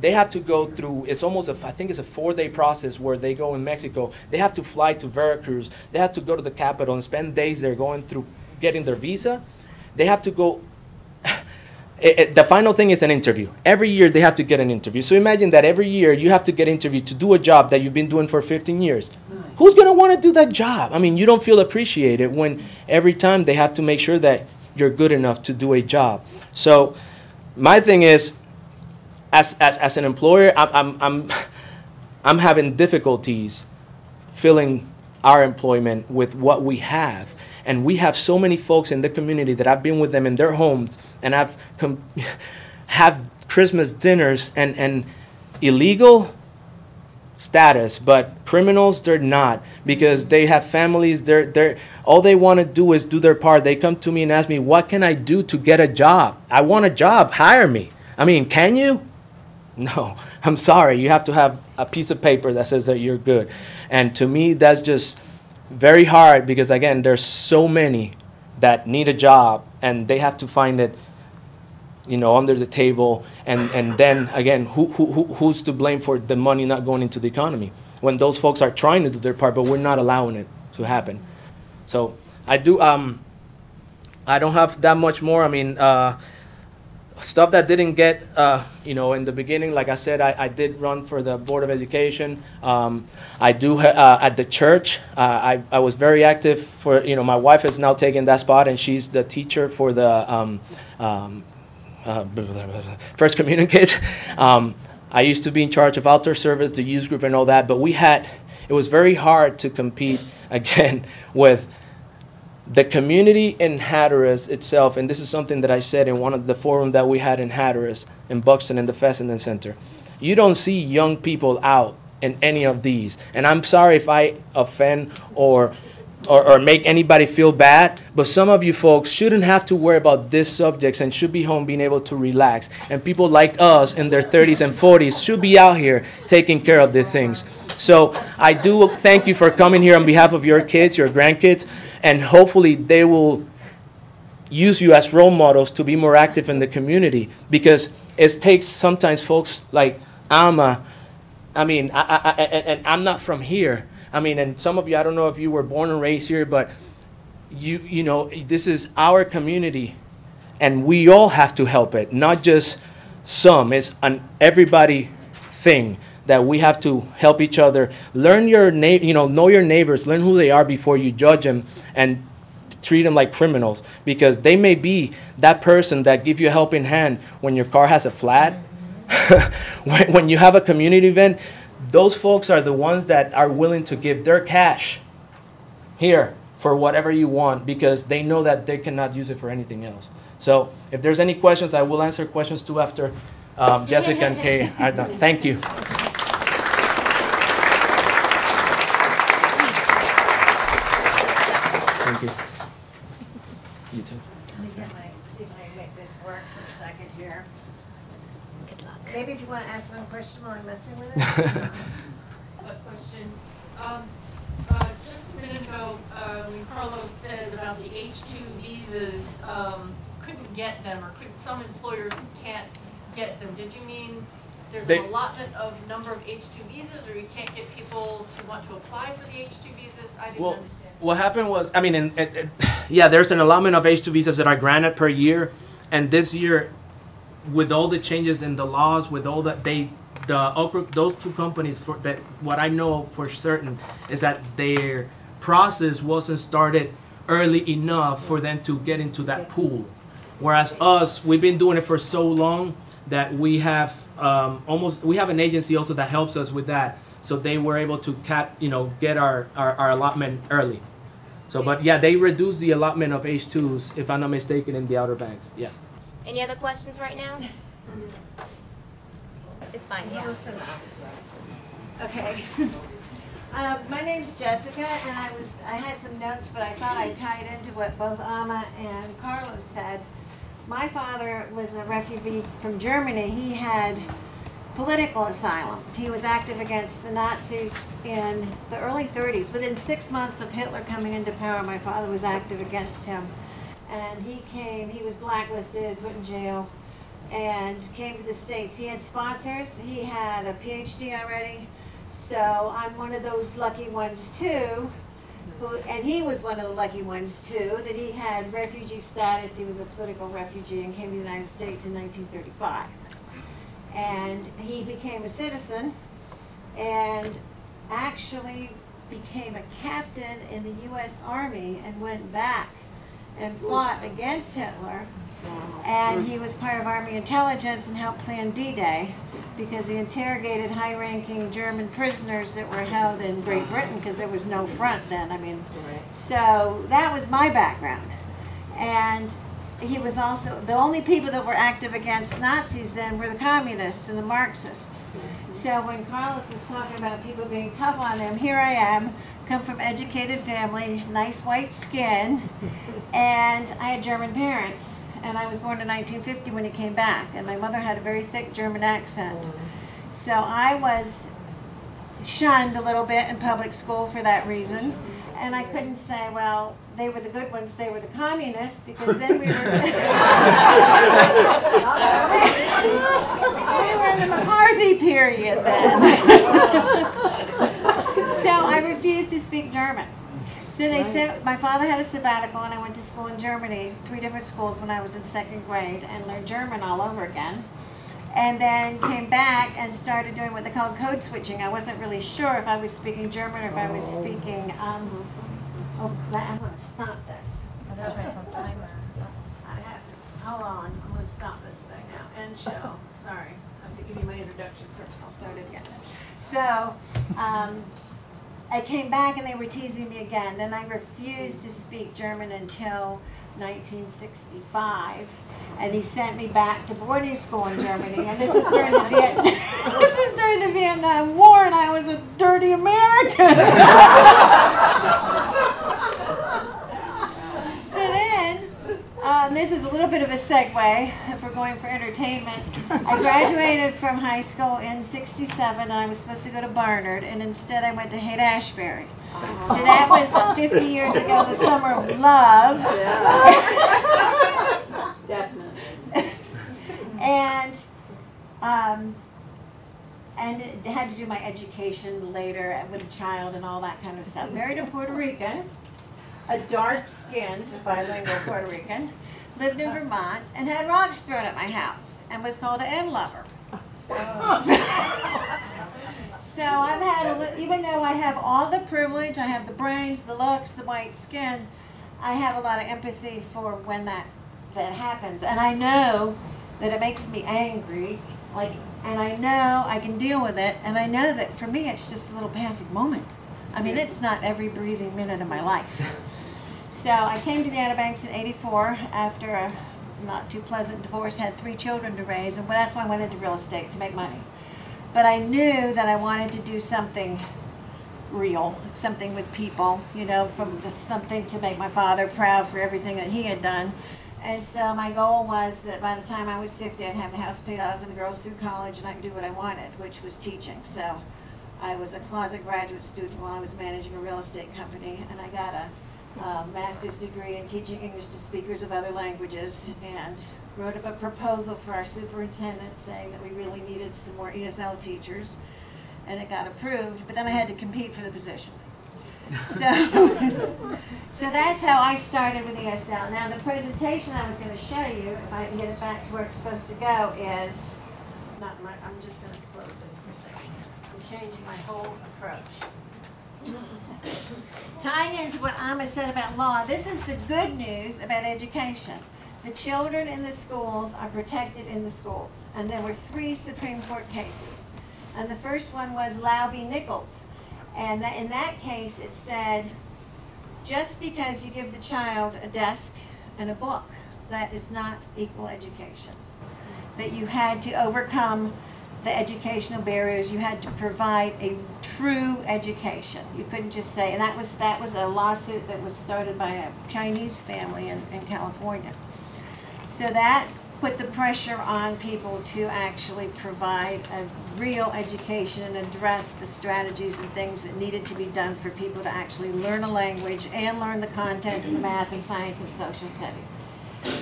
they have to go through it's almost a i think it's a four day process where they go in mexico. They have to fly to veracruz. They have to go to the capital and spend days there going through getting their visa. They have to go it, it- the final thing is an interview. Every year they have to get an interview. So imagine that every year you have to get interviewed to do a job that you've been doing for 15 years. Who's going to want to do that job? I mean you don't feel appreciated when every time they have to make sure that you're good enough to do a job. So my thing is as, as, as an employer, I'm, I'm, I'm, I'm having difficulties filling our employment with what we have. And we have so many folks in the community that I've been with them in their homes and I've have Christmas dinners and, and illegal status, but criminals they're not because they have families. They're they're all they want to do is do their part. They come to me and ask me, "What can I do to get a job? I want a job. Hire me." I mean, can you? No, I'm sorry. You have to have a piece of paper that says that you're good. And to me, that's just very hard because, again, there's so many that need a job and they have to find it, you know, under the table. And, and then, again, who, who, who, who's to blame for the money not going into the economy when those folks are trying to do their part, but we're not allowing it to happen. So I do, um, I don't have that much more. I mean, uh, stuff that didn't get uh, you know in the beginning like i said i, I did run for the board of education. Um, i do uh, at the church uh, I, I was very active for you know my wife has now taken that spot and she's the teacher for the um, um, uh, first communion kids um, i used to be in charge of outdoor service the youth group and all that but we had it was very hard to compete again with the community in Hatteras itself, and this is something that I said in one of the forum that we had in Hatteras, in Buxton, in the Fessenden Center. You don't see young people out in any of these, and I'm sorry if I offend or, or or make anybody feel bad, but some of you folks shouldn't have to worry about these subjects and should be home being able to relax. And people like us in their 30s and 40s should be out here taking care of their things. So I do thank you for coming here on behalf of your kids, your grandkids, and hopefully they will use you as role models to be more active in the community because it takes sometimes folks like Ama I mean, I, I, I, and, and I'm not from here. I mean, and some of you, I don't know if you were born and raised here, but you, you know, this is our community, and we all have to help it, not just some. It's an everybody thing that we have to help each other. Learn your na- you know, know your neighbors. Learn who they are before you judge them, and treat them like criminals because they may be that person that give you a helping hand when your car has a flat when, when you have a community event those folks are the ones that are willing to give their cash here for whatever you want because they know that they cannot use it for anything else. So if there's any questions i will answer questions too after um, jessica and kay are done. Thank you. Thank you. you too Let me get my, see if I can make this work for a second here. Good luck. Maybe you wanna ask one question while I'm messing with it? a question. Um, uh, just a minute ago, uh, when Carlos said about the H two visas, um, couldn't get them, or could, some employers can't get them, did you mean there's They- an allotment of number of H two visas, or you can't get people to want to apply for the H two visas? I didn't Well, understand. what happened was, I mean, in, it, it, yeah, there's an allotment of H-2 visas that are granted per year, and this year, with all the changes in the laws, with all that they, the Oak those two companies for that, what I know for certain is that their process wasn't started early enough for them to get into that pool. Whereas us, we've been doing it for so long that we have um, almost we have an agency also that helps us with that. So they were able to cap, you know, get our, our, our allotment early. So, but yeah, they reduced the allotment of H2s, if I'm not mistaken, in the Outer Banks. Yeah. Any other questions right now? It's fine, yeah. Okay. Uh, my name's Jessica, and I was, I had some notes, but I thought I tied into what both Ama and Carlos said. My father was a refugee from Germany. He had political asylum. He was active against the Nazis in the early 30s. Within six months of Hitler coming into power, my father was active against him. And he came, he was blacklisted, put in jail, and came to the States. He had sponsors, he had a PhD already. So I'm one of those lucky ones too. Who, and he was one of the lucky ones too, that he had refugee status. He was a political refugee and came to the United States in 1935 and he became a citizen and actually became a captain in the U.S. Army and went back and fought against Hitler. And he was part of Army intelligence and helped plan D-Day because he interrogated high-ranking German prisoners that were held in Great Britain because there was no front then. I mean, so that was my background. And he was also the only people that were active against Nazis then were the communists and the Marxists. So when Carlos was talking about people being tough on him, here I am, come from educated family, nice white skin, and I had German parents. And I was born in 1950 when he came back, and my mother had a very thick German accent. So I was shunned a little bit in public school for that reason. And I couldn't say, well, they were the good ones, they were the communists, because then we were. we were in the McCarthy period then. so I refused to speak German. So they said my father had a sabbatical, and I went to school in Germany, three different schools when I was in second grade, and learned German all over again. And then came back and started doing what they called code switching. I wasn't really sure if I was speaking German or if I was speaking. Um, oh, I'm going to stop this. Oh, that's right, it's on timer. I have to, hold on, I'm gonna stop this thing now, end show, sorry. I have to give you my introduction first, I'll start it again. So, um, I came back and they were teasing me again, then I refused to speak German until nineteen sixty-five. And he sent me back to boarding school in Germany, and this was during the Viet, this was during the Vietnam War, and I was a dirty American. So then, um, this is a little bit of a segue if we're going for entertainment. I graduated from high school in 67 and I was supposed to go to Barnard and instead I went to Haight Ashbury. So that was 50 years ago, the summer of love. Definitely. and um, and had to do my education later with a child and all that kind of stuff. Married a Puerto Rican, a dark-skinned bilingual Puerto Rican, lived in uh, Vermont, and had rocks thrown at my house, and was called an M lover. Oh. So I've had, a li- even though I have all the privilege, I have the brains, the looks, the white skin, I have a lot of empathy for when that, that happens. And I know that it makes me angry, like, and I know I can deal with it, and I know that for me, it's just a little passing moment. I mean, it's not every breathing minute of my life. So I came to the Outer Banks in '84 after a not too pleasant divorce, had three children to raise, and that's why I went into real estate to make money. But I knew that I wanted to do something real, something with people, you know, from something to make my father proud for everything that he had done. And so my goal was that by the time I was 50, I'd have the house paid off and the girls through college and I could do what I wanted, which was teaching. So I was a closet graduate student while I was managing a real estate company, and I got a uh, master's degree in teaching English to speakers of other languages, and wrote up a proposal for our superintendent saying that we really needed some more ESL teachers, and it got approved. But then I had to compete for the position. So, so that's how I started with ESL. Now the presentation I was going to show you, if I can get it back to where it's supposed to go, is not my, I'm just going to close this for a second. I'm changing my whole approach. Tying into what Ama said about law, this is the good news about education. The children in the schools are protected in the schools. And there were three Supreme Court cases. And the first one was Lau v. Nichols. And that, in that case, it said, just because you give the child a desk and a book, that is not equal education. That you had to overcome the educational barriers. You had to provide a true education. You couldn't just say, and that was that was a lawsuit that was started by a Chinese family in, in California. So that put the pressure on people to actually provide a real education and address the strategies and things that needed to be done for people to actually learn a language and learn the content in math and science and social studies.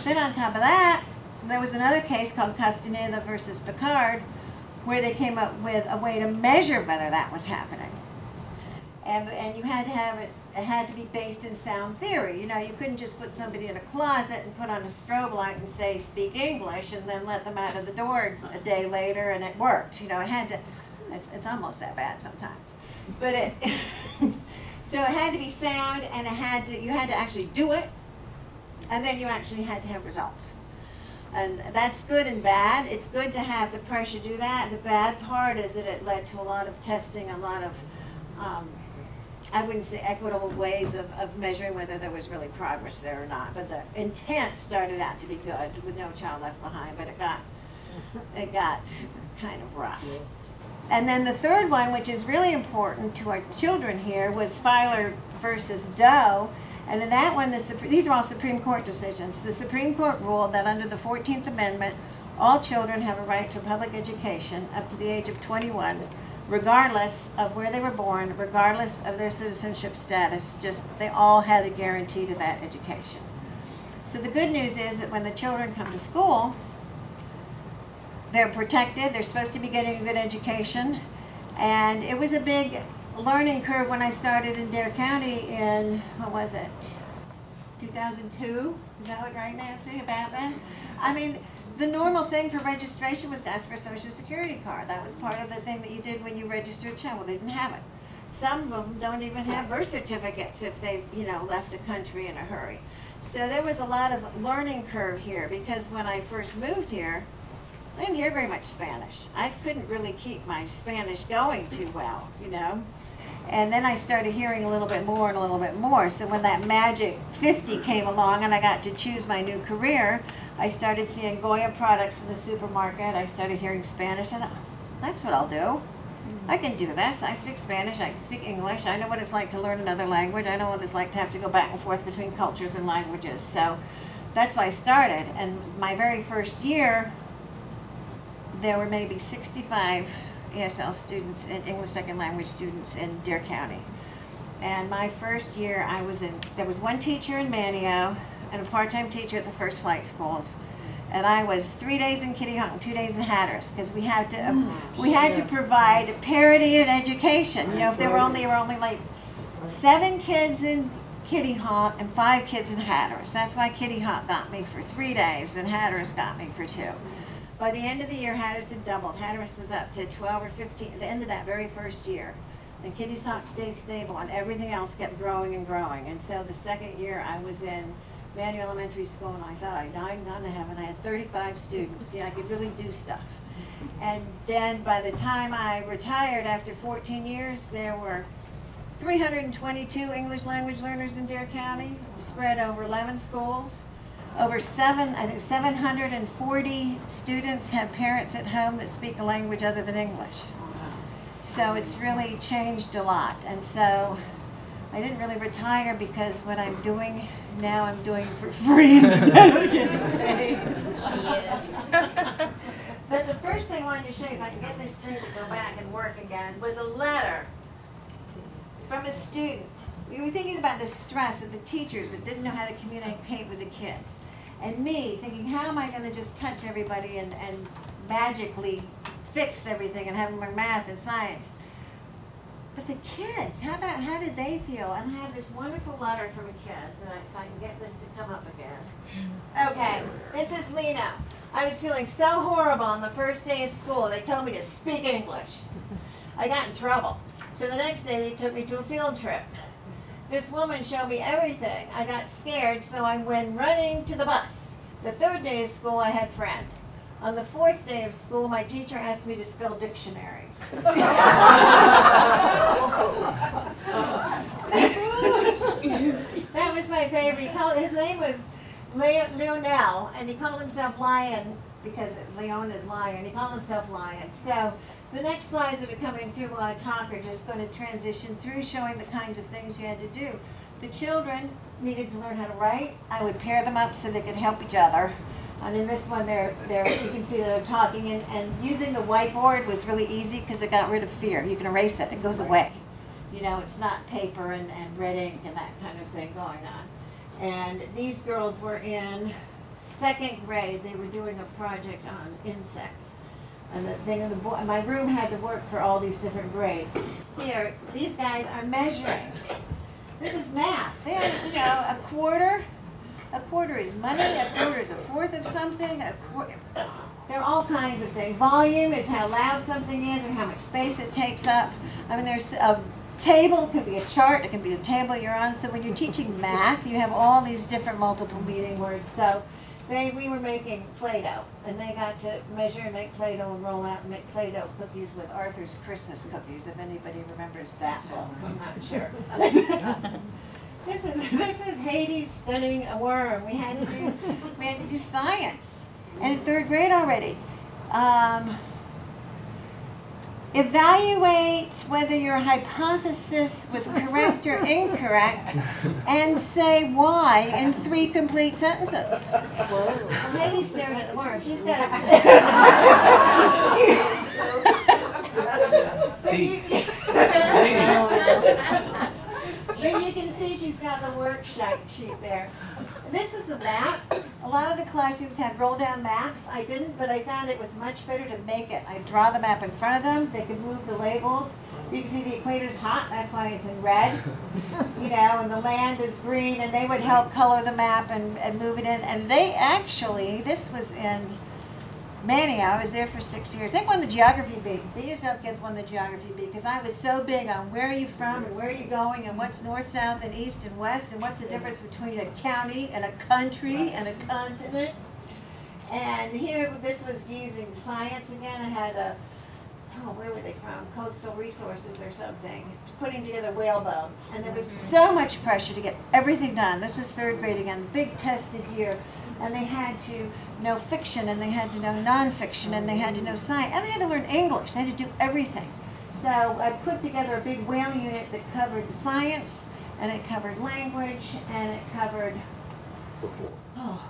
Then on top of that, there was another case called Castaneda versus Pickard, where they came up with a way to measure whether that was happening. And, and you had to have it, it had to be based in sound theory. You know, you couldn't just put somebody in a closet and put on a strobe light and say, speak English, and then let them out of the door a day later and it worked. You know, it had to, it's, it's almost that bad sometimes. But it, so it had to be sound and it had to, you had to actually do it, and then you actually had to have results. And that's good and bad. It's good to have the pressure do that. The bad part is that it led to a lot of testing, a lot of, um, I wouldn't say equitable ways of, of measuring whether there was really progress there or not. But the intent started out to be good with No Child Left Behind, but it got, it got kind of rough. And then the third one, which is really important to our children here, was Plyler versus Doe. And in that one, the, these are all Supreme Court decisions. The Supreme Court ruled that under the 14th Amendment, all children have a right to public education up to the age of 21, regardless of where they were born, regardless of their citizenship status, just they all had a guarantee to that education. So the good news is that when the children come to school, they're protected, they're supposed to be getting a good education, and it was a big learning curve when I started in Dare County in, what was it, 2002? Is that what right, Nancy, about then? I mean, the normal thing for registration was to ask for a social security card. That was part of the thing that you did when you registered a child. Well, they didn't have it. Some of them don't even have birth certificates if they've, you know, left the country in a hurry. So there was a lot of learning curve here because when I first moved here, I didn't hear very much Spanish. I couldn't really keep my Spanish going too well, you know. And then I started hearing a little bit more and a little bit more. So when that magic 50 came along and I got to choose my new career, I started seeing Goya products in the supermarket. I started hearing Spanish and that's what I'll do. Mm-hmm. I can do this. I speak Spanish. I can speak English. I know what it's like to learn another language. I know what it's like to have to go back and forth between cultures and languages. So that's why I started. And my very first year, there were maybe 65 ESL students and English second language students in Dare County. And my first year, I was in, there was one teacher in Manteo and a part-time teacher at the First Flight Schools. And I was three days in Kitty Hawk and two days in Hatteras because we had to um, we had to provide parity in education. You know, if there were only there were only like seven kids in Kitty Hawk and five kids in Hatteras. That's why Kitty Hawk got me for three days and Hatteras got me for two. By the end of the year, Hatteras had doubled. Hatteras was up to 12 or 15 at the end of that very first year. And Kitty Hawk stayed stable and everything else kept growing and growing. And so the second year I was in Manteo Elementary School and I thought I died gone to heaven. I had 35 students. See, I could really do stuff. And then by the time I retired after 14 years, there were 322 English language learners in Dare County, spread over 11 schools. Over seven, I think 740 students have parents at home that speak a language other than English. So it's really changed a lot. And so I didn't really retire because what I'm doing now I'm doing for free instead of getting paid. She is. But the first thing I wanted to show you, if I can get this thing to go back and work again, was a letter from a student. We were thinking about the stress of the teachers that didn't know how to communicate with the kids. And me thinking, how am I going to just touch everybody and, and magically fix everything and have them learn math and science? But the kids, how about, how did they feel? And I have this wonderful letter from a kid that I, if I can get this to come up again. Okay, this is Lena. I was feeling so horrible on the first day of school. They told me to speak English. I got in trouble. So the next day they took me to a field trip. This woman showed me everything. I got scared, so I went running to the bus. The third day of school, I had friend. On the fourth day of school, my teacher asked me to spell dictionary. that was my favorite. Called- His name was Leo- Leonel, and he called himself Lion because Leon is lion. He called himself Lion. So the next slides that are coming through while I talk are just going to transition through showing the kinds of things you had to do. The children needed to learn how to write. I would pair them up so they could help each other. And in this one, they're, they're, you can see they're talking, and, and using the whiteboard was really easy because it got rid of fear. You can erase it, it goes away. You know, it's not paper and, and red ink and that kind of thing going on. And these girls were in second grade. They were doing a project on insects. And the thing in the boy, my room had to work for all these different grades. Here, these guys are measuring. This is math. They are, you know, a quarter. A quarter is money. A quarter is a fourth of something. A quarter. There are all kinds of things. Volume is how loud something is or how much space it takes up. I mean, there's a table, it could be a chart, it can be the table you're on. So when you're teaching math, you have all these different multiple meaning words. So they, we were making Play-Doh, and they got to measure and make Play-Doh and roll out and make Play-Doh cookies with Arthur's Christmas cookies, if anybody remembers that book. I'm not sure. This is, this is Hades stunning a worm. We had to do, we had to do science, and in third grade already. Um, evaluate whether your hypothesis was correct or incorrect, and say why in three complete sentences. Well, Hades stared at the worm. She's got a. See. Here you can see she's got the worksheet sheet there. This is the map. A lot of the classrooms had roll down maps. I didn't, but I found it was much better to make it. I draw the map in front of them. They could move the labels. You can see the equator's hot, that's why it's in red. You know, and the land is green, and they would help color the map and, and move it in. And they actually, this was in Manteo, I was there for six years. They won the geography bee. The ESL kids won the geography bee because I was so big on where are you from and where are you going and what's north, south, and east and west and what's the difference between a county and a country and a continent. And here, this was using science again. I had a, oh, where were they from? Coastal Resources or something, putting together whale bones. And there was mm-hmm. so much pressure to get everything done. This was third grade again, big tested year. And they had to know fiction and they had to know nonfiction and they had to know science and they had to learn English. They had to do everything. So I put together a big whale unit that covered science and it covered language and it covered oh,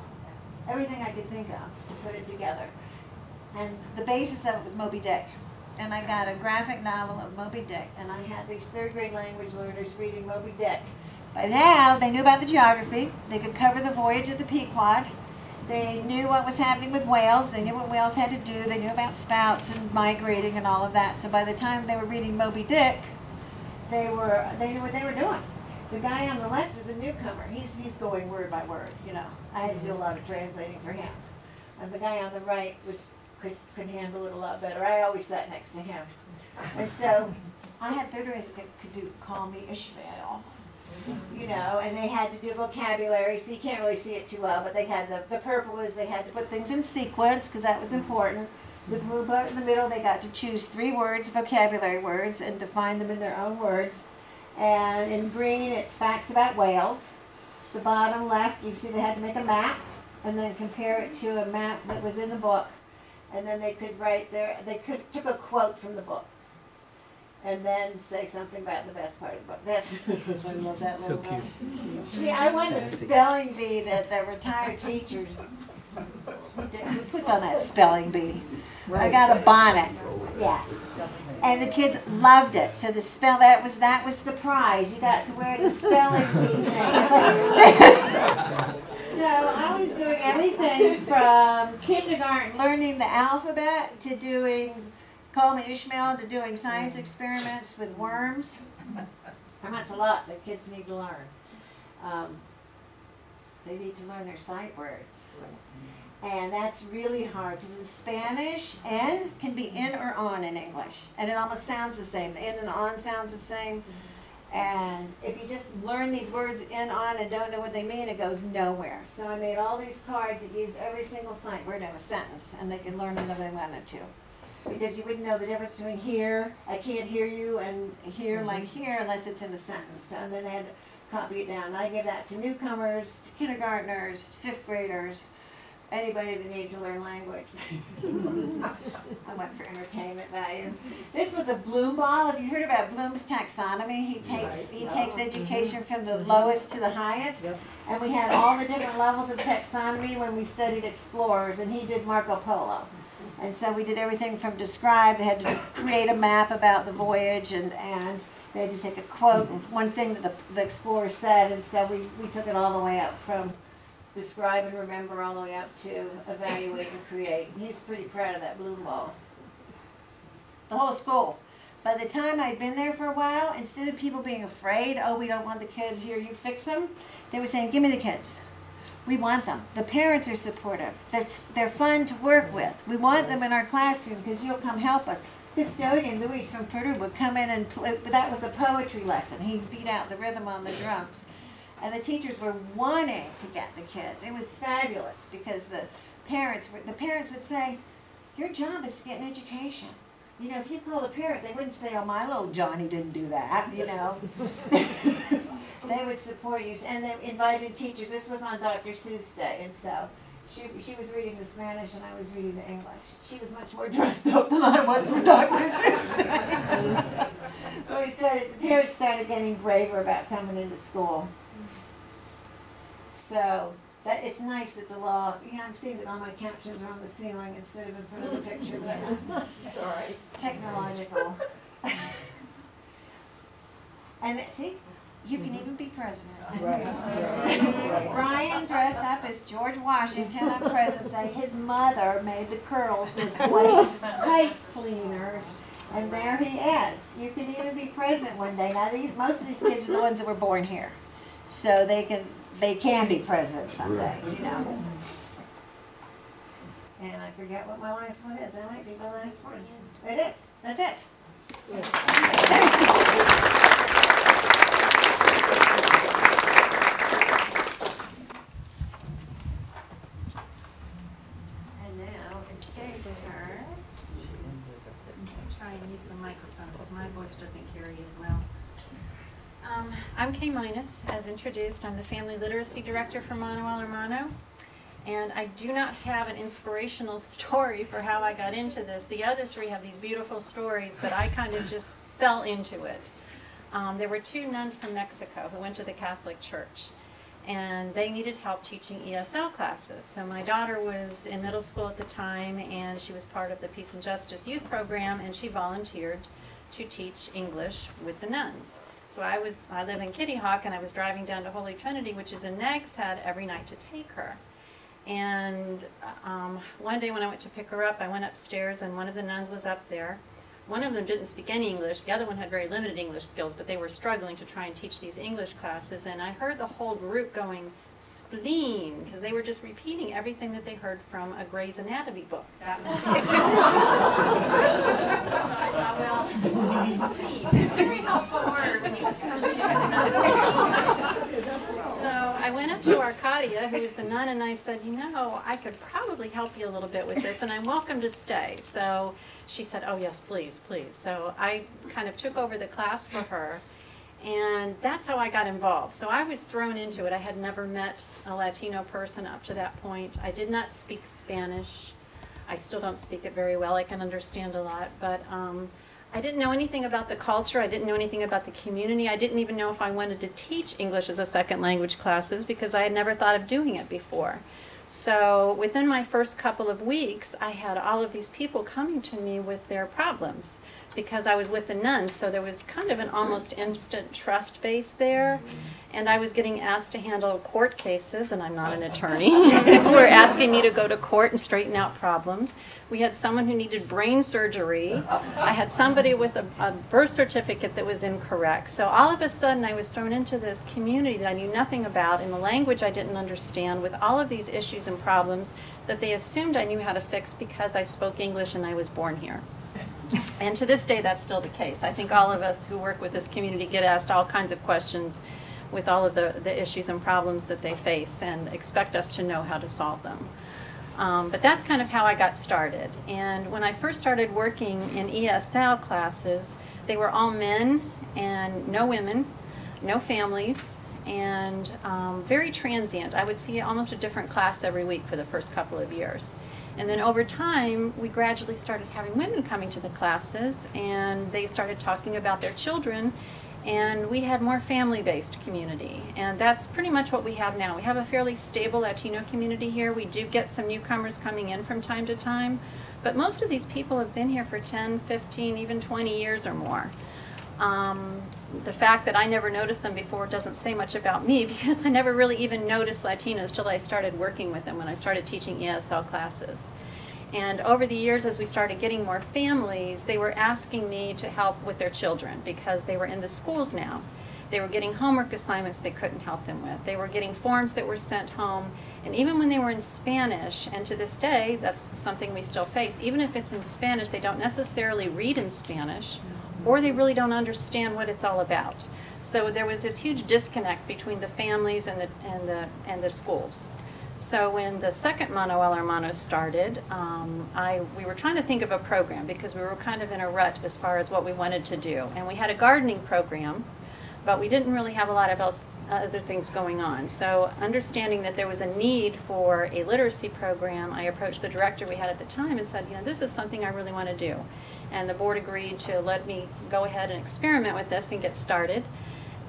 everything I could think of to put it together. And the basis of it was Moby Dick. And I got a graphic novel of Moby Dick and I had these third grade language learners reading Moby Dick. By now, they knew about the geography. They could cover the voyage of the Pequod. They knew what was happening with whales. They knew what whales had to do. They knew about spouts and migrating and all of that. So by the time they were reading Moby Dick, they were they knew what they were doing. The guy on the left was a newcomer. He's he's going word by word. You know, I had to do a lot of translating for him. And the guy on the right was could could handle it a lot better. I always sat next to him. And so I had third graders that could, do call me Ishmael you know, and they had to do vocabulary, so you can't really see it too well, but they had the, the purple is they had to put things in sequence, because that was important. The blue part in the middle, they got to choose three words, vocabulary words, and define them in their own words. And in green, it's facts about whales. The bottom left, you see they had to make a map, and then compare it to a map that was in the book. And then they could write their, they could, took a quote from the book and then say something about the best part of the book. That's I love that So little guy. See, I won the spelling bee that the retired teachers. Who puts on that spelling bee? I got a bonnet. Yes. And the kids loved it. So the spell that was that was the prize. You got to wear the spelling bee thing. So I was doing everything from kindergarten, learning the alphabet, to doing Call Me Ishmael, to doing science experiments with worms. And that's a lot that kids need to learn. Um, they need to learn their sight words. And that's really hard because in Spanish, N can be in or on in English. And it almost sounds the same. The in and on sounds the same. And if you just learn these words in, on, and don't know what they mean, it goes nowhere. So I made all these cards that use every single sight word in a sentence, and they could learn them if they wanted to. Because you wouldn't know the difference between here, I can't hear you, and here mm-hmm. like here unless it's in a sentence. And then they had to copy it down. I give that to newcomers, to kindergartners, fifth graders, anybody that needs to learn language. I went for entertainment value. This was a Bloom ball. Have you heard about Bloom's taxonomy? He takes he takes mm-hmm. education from the mm-hmm. lowest to the highest. And we had all the different levels of taxonomy when we studied explorers, and he did Marco Polo. And so we did everything from describe, they had to create a map about the voyage, and, and they had to take a quote, one thing that the, the explorer said, and so we, we took it all the way up from describe and remember all the way up to evaluate and create. He's pretty proud of that Bloom ball. The whole school. By the time I'd been there for a while, instead of people being afraid, oh, we don't want the kids here, you fix them, they were saying, give me the kids. We want them. The parents are supportive. They're, they're fun to work with. We want them in our classroom because you'll come help us. Custodian Luis from Peru would come in and play, that was a poetry lesson. He beat out the rhythm on the drums. And the teachers were wanting to get the kids. It was fabulous because the parents were, the parents would say, your job is to get an education. You know, if you called a parent, they wouldn't say, oh, my little Johnny didn't do that, you know. they would support you. And they invited teachers. This was on Dr. Seuss Day, and so she, she was reading the Spanish and I was reading the English. She was much more dressed up than I was for Dr. Seuss Day. but we started, the parents started getting braver about coming into school. So that it's nice that the law, you know, I'm seeing that all my captions are on the ceiling instead of in front of the picture, but All right. technological. and that, see, you can even be president. Right. Brian dressed up as George Washington on President's Day. His mother made the curls with white pipe cleaners. And there he is. You can even be president one day. Now these most of these kids are the ones that were born here. So they can they can be president someday, you know. And I forget what my last one is. That might be my last one. It is. That's it. And now it's Kay's turn. Try and use the microphone because my voice doesn't carry as well. Um, I'm Kay Mini, as introduced. I'm the Family Literacy Director for Mano Al Hermano. And I do not have an inspirational story for how I got into this. The other three have these beautiful stories, but I kind of just fell into it. Um, there were two nuns from Mexico who went to the Catholic Church, and they needed help teaching ESL classes. So my daughter was in middle school at the time, and she was part of the Peace and Justice Youth Program, and she volunteered to teach English with the nuns. So I was, I live in Kitty Hawk, and I was driving down to Holy Trinity, which is in Nags Head, every night to take her. And um, one day when I went to pick her up, I went upstairs and one of the nuns was up there. One of them didn't speak any English. The other one had very limited English skills, but they were struggling to try and teach these English classes. And I heard the whole group going, spleen, because they were just repeating everything that they heard from a Gray's Anatomy book. So I So I went up to Arcadia, who was the nun, and I said, you know, I could probably help you a little bit with this, and I'm welcome to stay. So she said, oh, yes, please, please. So I kind of took over the class for her, and that's how I got involved. So I was thrown into it. I had never met a Latino person up to that point. I did not speak Spanish. I still don't speak it very well. I can understand a lot, but um, I didn't know anything about the culture. I didn't know anything about the community. I didn't even know if I wanted to teach English as a second language classes because I had never thought of doing it before. So within my first couple of weeks, I had all of these people coming to me with their problems because I was with the nuns. So there was kind of an almost instant trust base there. Mm-hmm. And I was getting asked to handle court cases, and I'm not an attorney, who were asking me to go to court and straighten out problems. We had someone who needed brain surgery. I had somebody with a, a birth certificate that was incorrect. So all of a sudden, I was thrown into this community that I knew nothing about, in a language I didn't understand, with all of these issues and problems that they assumed I knew how to fix because I spoke English and I was born here. And to this day, that's still the case. I think all of us who work with this community get asked all kinds of questions with all of the, the issues and problems that they face and expect us to know how to solve them. Um, but that's kind of how I got started. And when I first started working in ESL classes, they were all men and no women, no families, and um, very transient. I would see almost a different class every week for the first couple of years. And then over time, we gradually started having women coming to the classes, and they started talking about their children, and we had more family-based community. And that's pretty much what we have now. We have a fairly stable Latino community here. We do get some newcomers coming in from time to time, but most of these people have been here for 10, 15, even 20 years or more. Um, the fact that I never noticed them before doesn't say much about me because I never really even noticed Latinos till I started working with them when I started teaching ESL classes. And over the years, as we started getting more families, they were asking me to help with their children because they were in the schools now. They were getting homework assignments they couldn't help them with. They were getting forms that were sent home. And even when they were in Spanish, and to this day, that's something we still face, even if it's in Spanish, they don't necessarily read in Spanish or they really don't understand what it's all about. So there was this huge disconnect between the families and the, and the, and the schools. So when the second Mano Al Hermanos started, um, I, we were trying to think of a program because we were kind of in a rut as far as what we wanted to do. And we had a gardening program, but we didn't really have a lot of else, other things going on. So understanding that there was a need for a literacy program, I approached the director we had at the time and said, you know, this is something I really want to do. And the board agreed to let me go ahead and experiment with this and get started.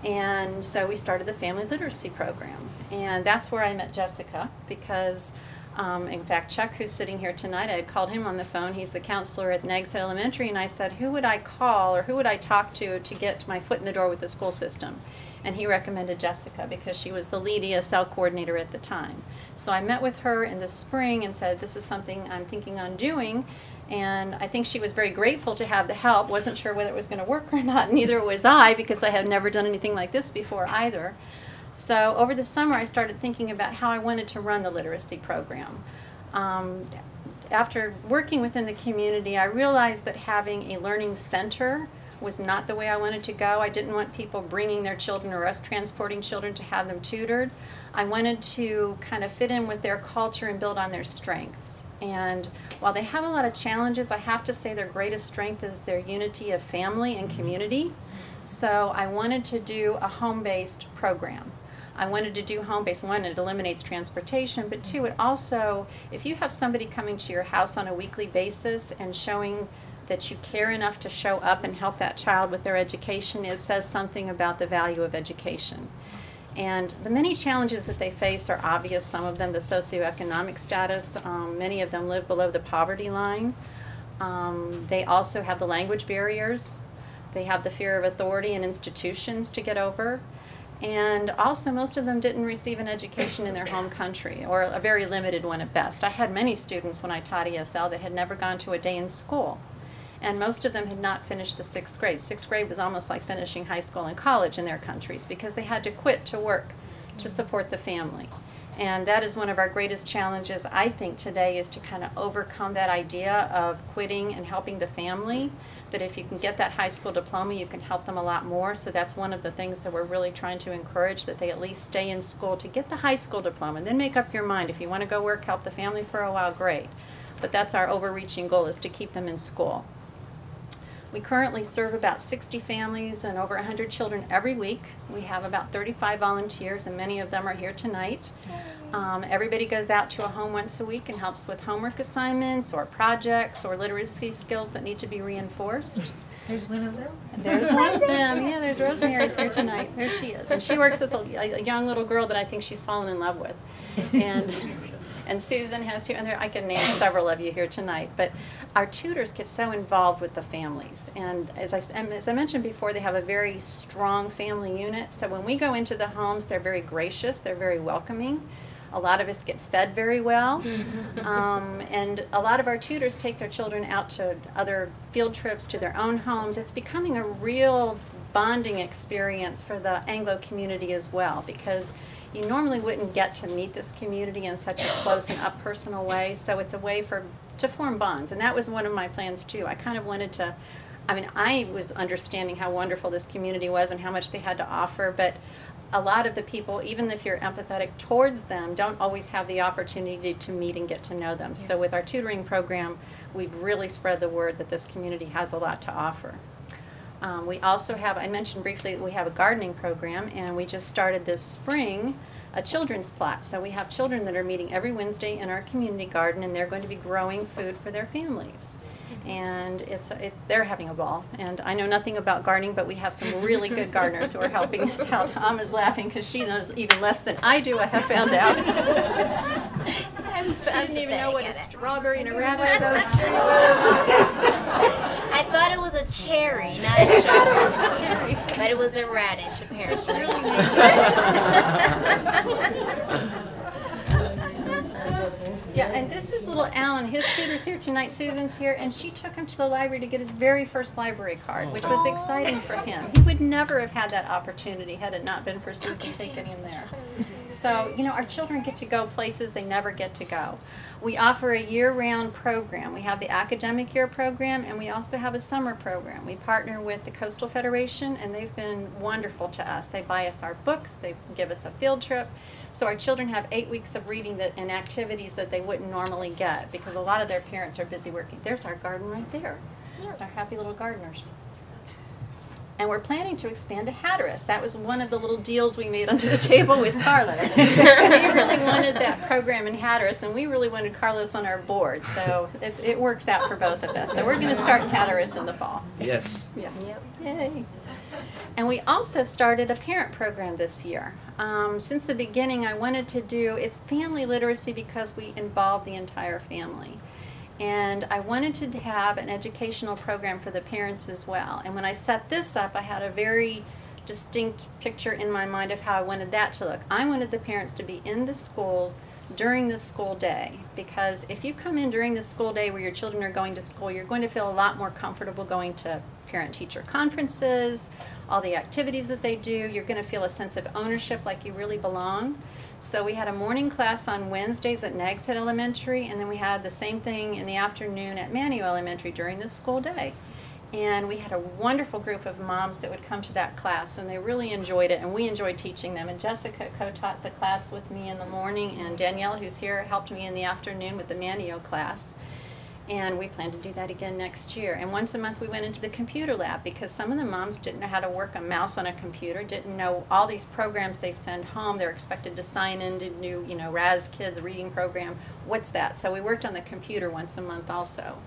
And so we started the family literacy program. And that's where I met Jessica because, um, in fact, Chuck, who's sitting here tonight, I had called him on the phone. He's the counselor at Nags Head Elementary. And I said, who would I call or who would I talk to to get my foot in the door with the school system? And he recommended Jessica because she was the lead ESL coordinator at the time. So I met with her in the spring and said, this is something I'm thinking on doing. And I think she was very grateful to have the help. Wasn't sure whether it was going to work or not. Neither was I because I had never done anything like this before either. So over the summer, I started thinking about how I wanted to run the literacy program. Um, after working within the community, I realized that having a learning center was not the way I wanted to go. I didn't want people bringing their children or us transporting children to have them tutored. I wanted to kind of fit in with their culture and build on their strengths. And while they have a lot of challenges, I have to say their greatest strength is their unity of family and mm-hmm. community. So I wanted to do a home-based program. I wanted to do home-based. One, it eliminates transportation, but two, it also, if you have somebody coming to your house on a weekly basis and showing that you care enough to show up and help that child with their education, it says something about the value of education. And the many challenges that they face are obvious. Some of them, the socioeconomic status, um, many of them live below the poverty line. Um, they also have the language barriers. They have the fear of authority and institutions to get over. And also, most of them didn't receive an education in their home country, or a very limited one at best. I had many students when I taught ESL that had never gone to a day in school. And most of them had not finished the sixth grade. Sixth grade was almost like finishing high school and college in their countries because they had to quit to work to support the family. And that is one of our greatest challenges, I think, today is to kind of overcome that idea of quitting and helping the family. That if you can get that high school diploma, you can help them a lot more. So that's one of the things that we're really trying to encourage that they at least stay in school to get the high school diploma. And then make up your mind if you want to go work, help the family for a while, great. But that's our overreaching goal is to keep them in school. We currently serve about 60 families and over 100 children every week. We have about 35 volunteers, and many of them are here tonight. Um, everybody goes out to a home once a week and helps with homework assignments or projects or literacy skills that need to be reinforced. There's one of them. There's one of them. Yeah, there's Rosemary's here tonight. There she is, and she works with a, a young little girl that I think she's fallen in love with, and and Susan has too. And there, I can name several of you here tonight. But our tutors get so involved with the families, and as I and as I mentioned before, they have a very strong family unit. So when we go into the homes, they're very gracious. They're very welcoming. A lot of us get fed very well. Um, and a lot of our tutors take their children out to other field trips to their own homes. It's becoming a real bonding experience for the Anglo community as well because you normally wouldn't get to meet this community in such a close and up personal way. So it's a way for to form bonds. And that was one of my plans too. I kind of wanted to I mean, I was understanding how wonderful this community was and how much they had to offer, but a lot of the people, even if you're empathetic towards them, don't always have the opportunity to meet and get to know them. So with our tutoring program, we've really spread the word that this community has a lot to offer. Um, we also have, I mentioned briefly, we have a gardening program, and we just started this spring a children's plot. So we have children that are meeting every Wednesday in our community garden, and they're going to be growing food for their families. And it's it, they're having a ball. And I know nothing about gardening, but we have some really good gardeners who are helping us out. Alma's laughing because she knows even less than I do. I have found out. she didn't even know what a strawberry and a radish was. I thought it was a cherry, not a strawberry. but it was a radish, apparently. Yeah, and this is little Alan. His tutor's here tonight. Susan's here, and she took him to the library to get his very first library card, which was exciting for him. He would never have had that opportunity had it not been for Susan taking him there. So, you know, our children get to go places they never get to go. We offer a year-round program. We have the academic year program, and we also have a summer program. We partner with the Coastal Federation, and they've been wonderful to us. They buy us our books, they give us a field trip. So our children have eight weeks of reading that, and activities that they wouldn't normally get because a lot of their parents are busy working. There's our garden right there. Our happy little gardeners. And we're planning to expand to Hatteras. That was one of the little deals we made under the table with Carlos. he really wanted that program in Hatteras, and we really wanted Carlos on our board. So it, it works out for both of us. So we're going to start in Hatteras in the fall. Yes. Yes. Yep. Yay. And we also started a parent program this year. Um, since the beginning, I wanted to do it's family literacy because we involve the entire family. And I wanted to have an educational program for the parents as well. And when I set this up, I had a very distinct picture in my mind of how I wanted that to look. I wanted the parents to be in the schools during the school day because if you come in during the school day where your children are going to school, you're going to feel a lot more comfortable going to parent teacher conferences, all the activities that they do. You're going to feel a sense of ownership like you really belong. So we had a morning class on Wednesdays at Nags Head Elementary, and then we had the same thing in the afternoon at Manteo Elementary during the school day. And we had a wonderful group of moms that would come to that class, and they really enjoyed it, and we enjoyed teaching them. And Jessica co-taught the class with me in the morning, and Danielle, who's here, helped me in the afternoon with the Manteo class. And we plan to do that again next year. And once a month we went into the computer lab because some of the moms didn't know how to work a mouse on a computer, didn't know all these programs they send home. They're expected to sign into new, you know, Raz Kids reading program. What's that? So we worked on the computer once a month also.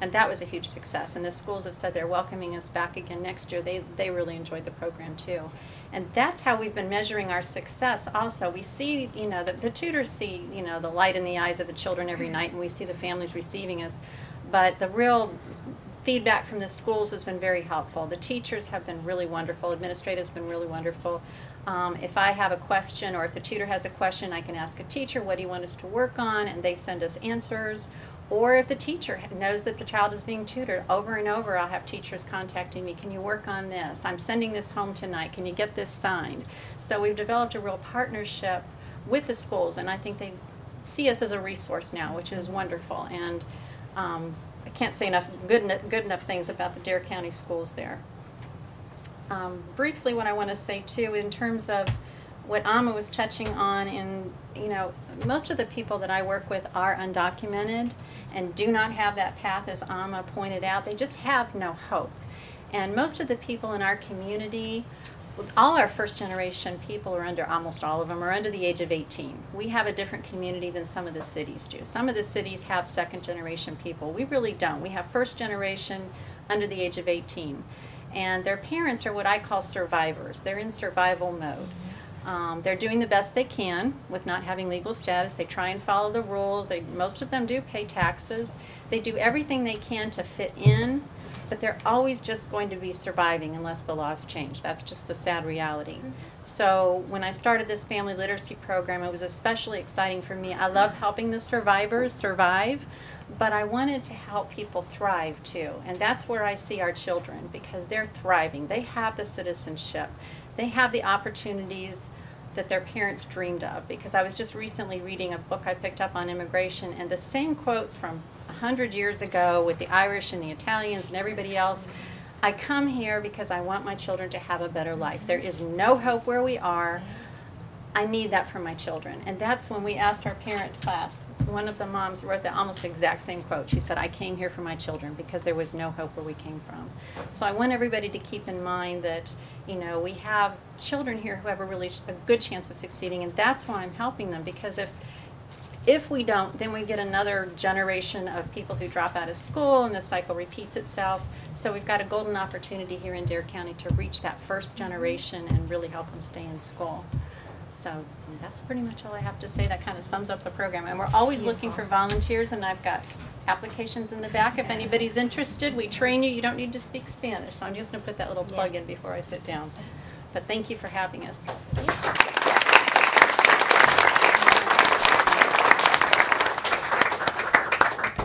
And that was a huge success. And the schools have said they're welcoming us back again next year. They, they really enjoyed the program too. And that's how we've been measuring our success also. We see, you know, the, the tutors see, you know, the light in the eyes of the children every night and we see the families receiving us. But the real feedback from the schools has been very helpful. The teachers have been really wonderful. Administrators have been really wonderful. Um, if I have a question or if the tutor has a question, I can ask a teacher, what do you want us to work on? And they send us answers. Or if the teacher knows that the child is being tutored, over and over I'll have teachers contacting me, can you work on this? I'm sending this home tonight, can you get this signed? So we've developed a real partnership with the schools and I think they see us as a resource now, which is wonderful. And um, I can't say enough good, good enough things about the Dare County schools there. Um, briefly, what I want to say too, in terms of what Ama was touching on, in you know, most of the people that I work with are undocumented and do not have that path, as Ama pointed out. They just have no hope. And most of the people in our community, all our first generation people are under, almost all of them are under the age of 18. We have a different community than some of the cities do. Some of the cities have second generation people. We really don't. We have first generation under the age of 18. And their parents are what I call survivors. They're in survival mode. Um, they're doing the best they can with not having legal status. They try and follow the rules. They, most of them do pay taxes. They do everything they can to fit in, but they're always just going to be surviving unless the laws change. That's just the sad reality. So when I started this family literacy program, it was especially exciting for me. I love helping the survivors survive, but I wanted to help people thrive too. And that's where I see our children because they're thriving. They have the citizenship. They have the opportunities that their parents dreamed of because I was just recently reading a book I picked up on immigration and the same quotes from 100 years ago with the Irish and the Italians and everybody else. I come here because I want my children to have a better life. There is no hope where we are. I need that for my children. And that's when we asked our parent class. One of the moms wrote the almost exact same quote. She said, I came here for my children because there was no hope where we came from. So I want everybody to keep in mind that, you know, we have children here who have a really a good chance of succeeding, and that's why I'm helping them because if if we don't, then we get another generation of people who drop out of school and the cycle repeats itself. So we've got a golden opportunity here in Dare County to reach that first mm-hmm. generation and really help them stay in school. So that's pretty much all I have to say. That kind of sums up the program. And we're always looking for volunteers, and I've got applications in the back if anybody's interested. We train you. You don't need to speak Spanish. So I'm just going to put that little plug in before I sit down. But thank you for having us.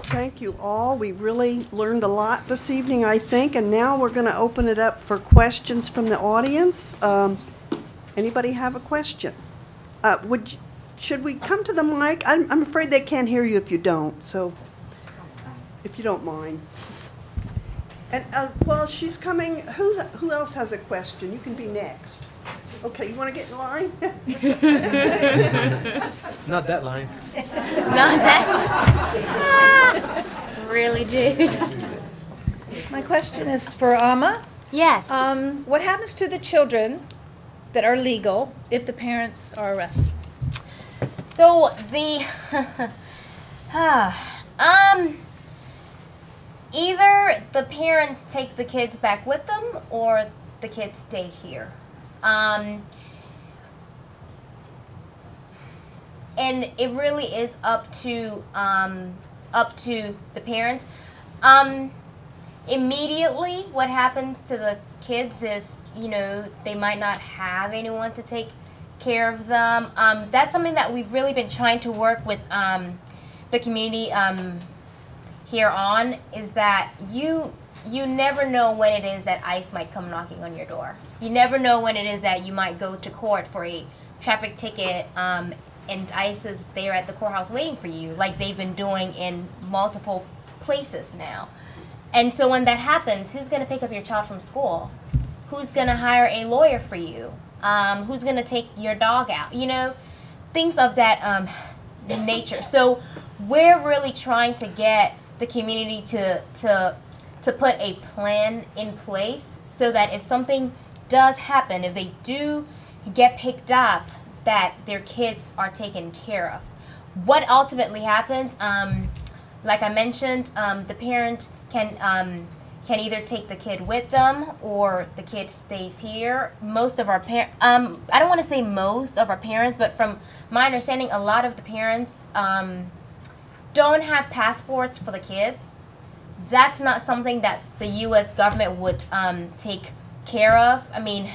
Thank you all. We really learned a lot this evening, I think, and now we're going to open it up for questions from the audience. Um, Anybody have a question? Uh, Would, you- should we come to the mic? I'm I'm afraid they can't hear you if you don't, so if you don't mind. And, uh, well, she's coming, who who else has a question? You can be next. Okay, you want to get in line? Not that line. Not that. really, dude. My question is for Ama. Yes. Um, what happens to the children that are legal if the parents are arrested? So the um either the parents take the kids back with them or the kids stay here. Um and it really is up to um up to the parents. Um immediately what happens to the kids is, you know, they might not have anyone to take care of them. Um, that's something that we've really been trying to work with um, the community um, here on is that you you never know when it is that ICE might come knocking on your door. You never know when it is that you might go to court for a traffic ticket um, and ICE is there at the courthouse waiting for you, like they've been doing in multiple places now. And so when that happens, who's going to pick up your child from school? Who's going to hire a lawyer for you? Um, who's going to take your dog out? You know, things of that um, nature. So we're really trying to get the community to to to put a plan in place so that if something does happen, if they do get picked up, that their kids are taken care of. What ultimately happens, um, like I mentioned, um, the parent can um, can either take the kid with them or the kid stays here. Most of our parents, um, I don't want to say most of our parents, but from my understanding, a lot of the parents um, don't have passports for the kids. that's not something that the U.S. government would um, take care of. I mean,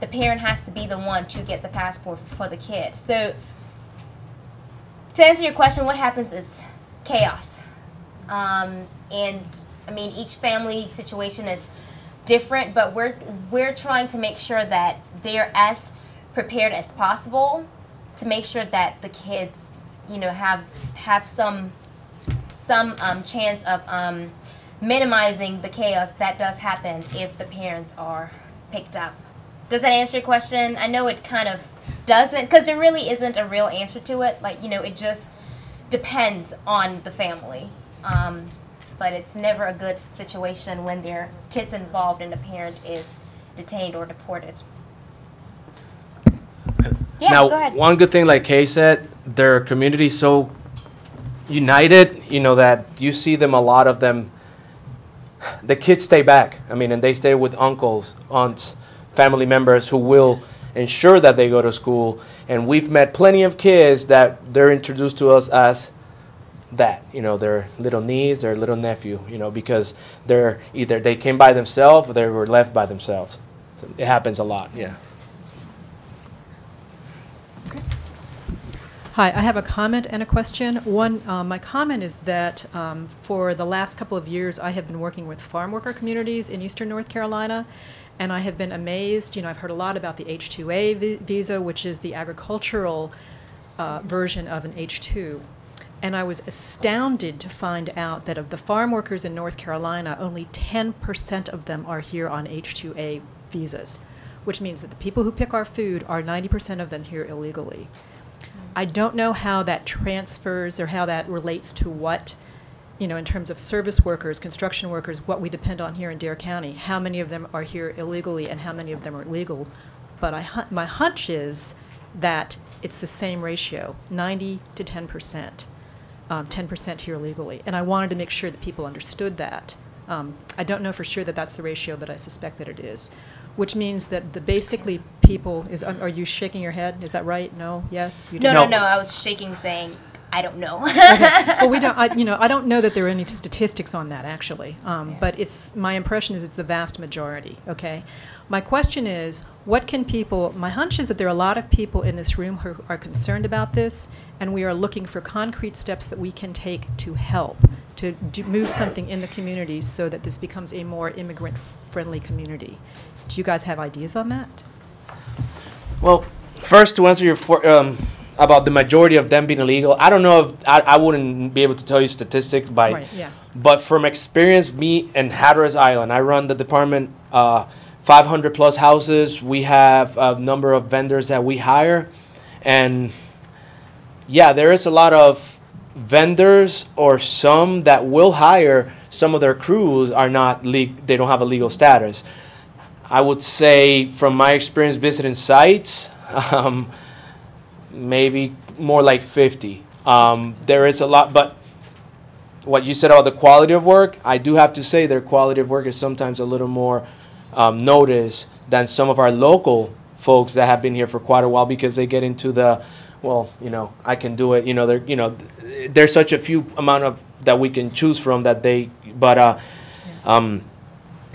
the parent has to be the one to get the passport for the kid. So, to answer your question, what happens is chaos. Um, and I mean, each family situation is different, but we're we're trying to make sure that they're as prepared as possible to make sure that the kids, you know, have have some some um, chance of um, minimizing the chaos that does happen if the parents are picked up. Does that answer your question? I know it kind of doesn't, because there really isn't a real answer to it. Like, you know, it just depends on the family. Um, but it's never a good situation when there are kids involved and the parent is detained or deported. Yeah, now, go ahead. one good thing, like Kay said, their community so united. You know that you see them a lot of them. The kids stay back. I mean, and they stay with uncles, aunts, family members who will ensure that they go to school. And we've met plenty of kids that they're introduced to us as that you know their little niece their little nephew you know because they're either they came by themselves or they were left by themselves so it happens a lot yeah Hi, I have a comment and a question. One, um, my comment is that um, for the last couple of years, I have been working with farm worker communities in eastern North Carolina, and I have been amazed. You know, I've heard a lot about the H-2A visa, which is the agricultural uh, version of an H-2. And I was astounded to find out that of the farm workers in North Carolina, only 10% of them are here on H-2A visas, which means that the people who pick our food are 90% of them here illegally. Hmm. I don't know how that transfers or how that relates to what, you know, in terms of service workers, construction workers, what we depend on here in Dare County. How many of them are here illegally and how many of them are legal? But I, my hunch is that it's the same ratio, 90 to 10 percent, um, 10 percent here legally. And I wanted to make sure that people understood that. Um, I don't know for sure that that's the ratio, but I suspect that it is. Which means that the basically people is, are you shaking your head? Is that right? No? Yes? You? No, no, No. no. I was shaking, saying, I don't know. well, we don't. I, you know, I don't know that there are any statistics on that actually, um, but it's my impression is it's the vast majority. Okay, my question is, what can people? My hunch is that there are a lot of people in this room who are concerned about this, and we are looking for concrete steps that we can take to help to do, move something in the community so that this becomes a more immigrant-friendly community. Do you guys have ideas on that? Well, first to answer your for, um, about the majority of them being illegal, I don't know if I, I wouldn't be able to tell you statistics by, Right, yeah. but from experience, me and Hatteras Island, I run the department. Uh, 500 plus houses. We have a number of vendors that we hire, and yeah, there is a lot of vendors or some that will hire. Some of their crews are not le- they don't have a legal status. I would say, from my experience visiting sites, um, maybe more like 50. Um, there is a lot, but what you said about the quality of work, I do have to say their quality of work is sometimes a little more um, noticed than some of our local folks that have been here for quite a while because they get into the, well, you know, I can do it. You know, they're, you know, there's such a few amount of that we can choose from that they, but, uh, um,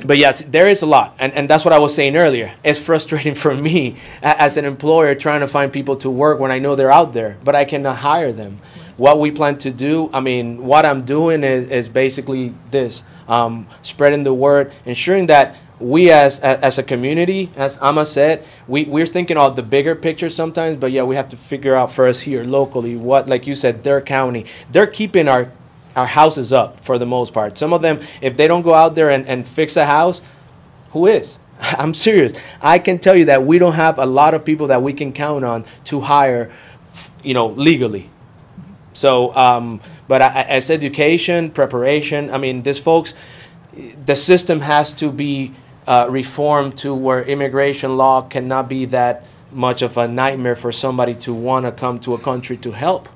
but yes, there is a lot, and, and that's what I was saying earlier. It's frustrating for me as an employer trying to find people to work when I know they're out there, but I cannot hire them. What we plan to do, I mean, what I'm doing is, is basically this: um, spreading the word, ensuring that we as a- as a community, as Ama said, we we're thinking of the bigger picture sometimes, but yeah, we have to figure out first here locally what, like you said, Dare County, they're keeping our our houses up for the most part. Some of them, if they don't go out there and, and fix a house, who is? I'm serious. I can tell you that we don't have a lot of people that we can count on to hire, you know, legally. So, um, but I- as education, preparation, I mean, these folks, the system has to be uh, reformed to where immigration law cannot be that much of a nightmare for somebody to want to come to a country to help.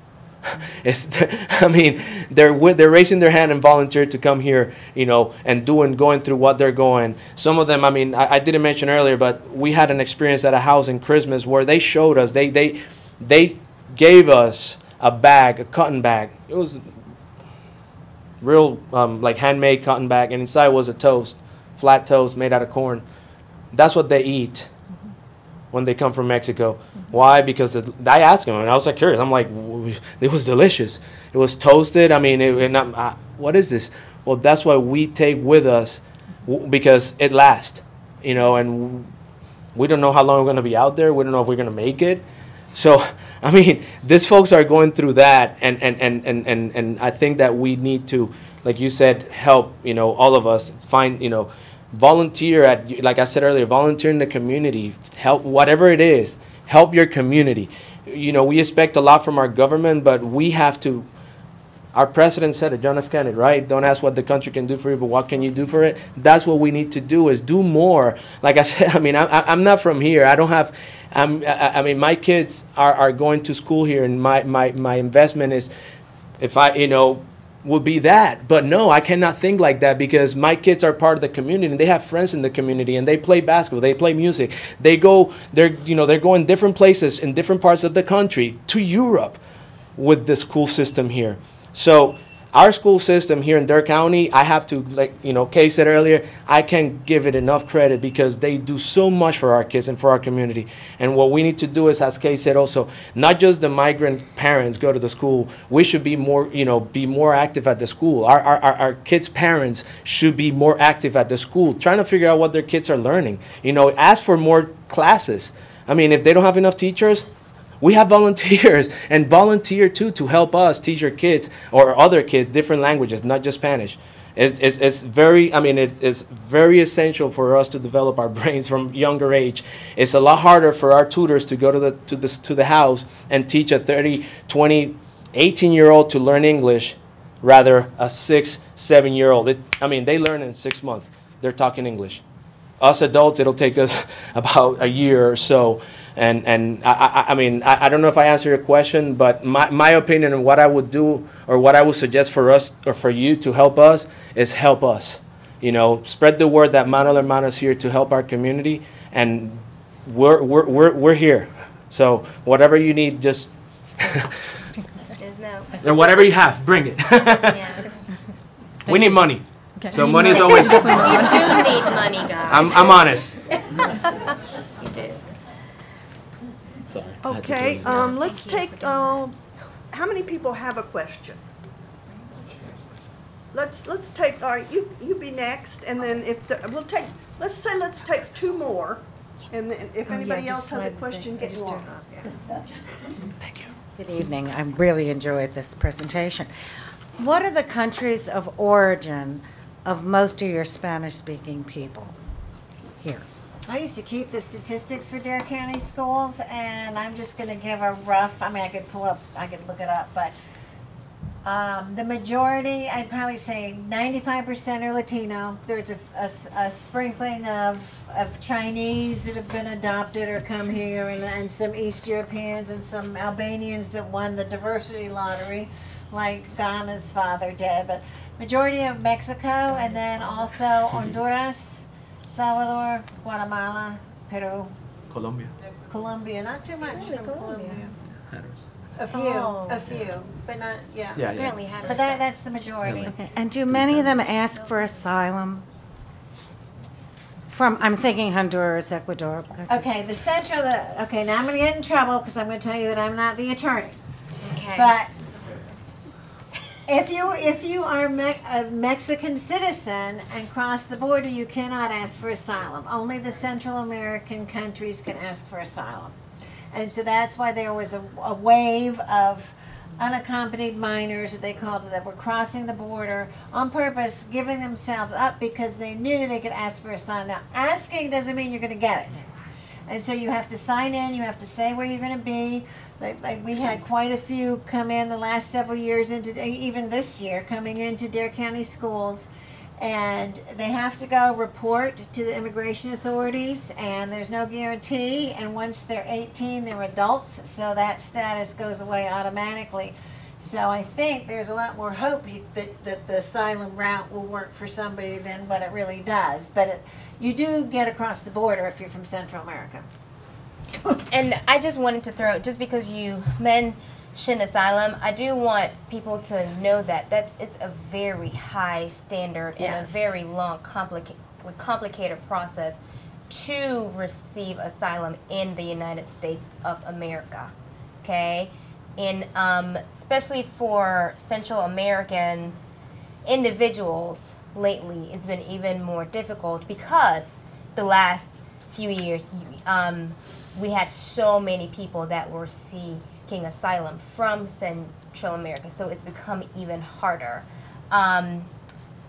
It's, I mean, they're they're raising their hand and volunteer to come here, you know, and doing going through what they're going. Some of them, I mean, I, I didn't mention earlier, but we had an experience at a house in Christmas where they showed us they they they gave us a bag, a cotton bag. It was real um, like handmade cotton bag, and inside was a toast, flat toast made out of corn. That's what they eat when they come from Mexico. Why? Because it, I asked him, and I was like curious. I'm like, it was delicious. It was toasted. I mean, it, uh, what is this? Well, that's what we take with us because it lasts, you know, and we don't know how long we're going to be out there. We don't know if we're going to make it. So, I mean, these folks are going through that, and, and, and, and, and, and I think that we need to, like you said, help, you know, all of us find, you know, volunteer at, like I said earlier, volunteer in the community, help, whatever it is, help your community. You know, we expect a lot from our government, but we have to our president said it, John F. Kennedy, right? Don't ask what the country can do for you, but what can you do for it? That's what we need to do is do more. Like I said, I mean, I, I'm not from here. I don't have, I'm, I, I mean, my kids are, are going to school here and my, my, my investment is, if I, you know, would be that. But no, I cannot think like that because my kids are part of the community and they have friends in the community and they play basketball, they play music. They go, they're, you know, they're going different places in different parts of the country to Europe with this school system here. So our school system here in Dare County, I have to, like, you know, Kay said earlier, I can't give it enough credit because they do so much for our kids and for our community. And what we need to do is, as Kay said also, not just the migrant parents go to the school, we should be more, you know, be more active at the school. Our, our, our, our kids' parents should be more active at the school, trying to figure out what their kids are learning. You know, ask for more classes. I mean, if they don't have enough teachers, we have volunteers and volunteer too to help us teach our kids or other kids different languages, not just Spanish. It's, it's, it's very, I mean, it's, it's very essential for us to develop our brains from younger age. It's a lot harder for our tutors to go to the, to the, to the house and teach a 30, 20, 18 year old to learn English rather a six, seven year old. It, I mean, they learn in six months. They're talking English us adults, it'll take us about a year or so. And, and I, I, I mean, I, I don't know if I answered your question, but my, my opinion and what I would do or what I would suggest for us or for you to help us is help us. You know, spread the word that Mano Hermano is here to help our community, and we're, we're, we're, we're here. So whatever you need, just, There's no. or whatever you have, bring it. Yeah. we need money. Okay. So money is always, You do need money, guys. I'm, I'm honest. You do. Sorry. Okay, um, let's take, uh, how many people have a question? Let's, let's take, all right, you, you be next, and then if, the- we'll take, let's say, let's take two more, and then if Oh, anybody else has a question, get just you on. it off. Thank you. Good evening. I really enjoyed this presentation. What are the countries of origin of most of your Spanish-speaking people here? I used to keep the statistics for Dare County schools, and I'm just gonna give a rough, I mean, I could pull up, I could look it up, but um, the majority, I'd probably say ninety-five percent are Latino. There's a sprinkling of, of Chinese that have been adopted or come here, and, and some East Europeans and some Albanians that won the diversity lottery, like Ghana's father did, but majority of Mexico, and then also Honduras, Salvador, Guatemala, Peru, Colombia. Colombia, not too much Really, from Colombia? Colombia. A few, Oh. a few, but not, yeah. Yeah, yeah. Apparently had. But that, that's the majority. Okay, And do many of them ask for asylum? From, I'm thinking Honduras, Ecuador. countries. Okay, the central, the, okay, now I'm gonna get in trouble because I'm gonna tell you that I'm not the attorney. Okay. But if you, if you are Me- a Mexican citizen and cross the border, you cannot ask for asylum. Only the Central American countries can ask for asylum. And so that's why there was a, a wave of unaccompanied minors, that they called it, that were crossing the border on purpose, giving themselves up because they knew they could ask for asylum. Now, asking doesn't mean you're gonna get it. And so you have to sign in, you have to say where you're going to be. Like, like we had quite a few come in the last several years into even this year coming into Dare County schools. And they have to go report to the immigration authorities, and there's no guarantee. And once they're 18, they're adults, so that status goes away automatically. So I think there's a lot more hope you, that, that the asylum route will work for somebody than what it really does. But it, you do get across the border if you're from Central America. And I just wanted to throw, just because you men Shin Asylum, I do want people to know that that's it's a very high standard and a very long, complicated, complicated process to receive asylum in the United States of America. Okay, in um, especially for Central American individuals lately, it's been even more difficult because the last few years, um, we had so many people that were seeking asylum from Central America, so it's become even harder. Um,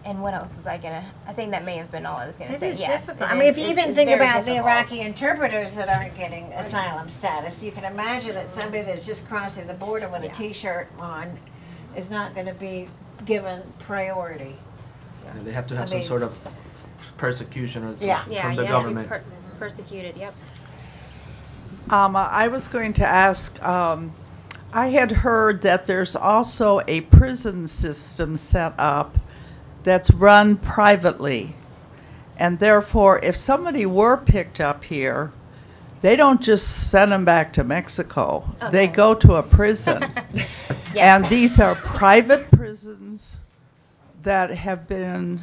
and what else was I gonna? I think that may have been all I was gonna It say. is yes, difficult. it I mean, is- if you even think very about the. Iraqi interpreters that aren't getting asylum status, you can imagine that somebody that's just crossing the border with a Yeah. T-shirt on is not going to be given priority. They have to have I some mean- sort of persecution or Yeah. some- Yeah, from the you have to be government. per- persecuted. Yep. Um, I was going to ask, um, I had heard that there's also a prison system set up that's run privately. And therefore, if somebody were picked up here, they don't just send them back to Mexico. Oh, They go to a prison. Yeah. And these are private prisons that have been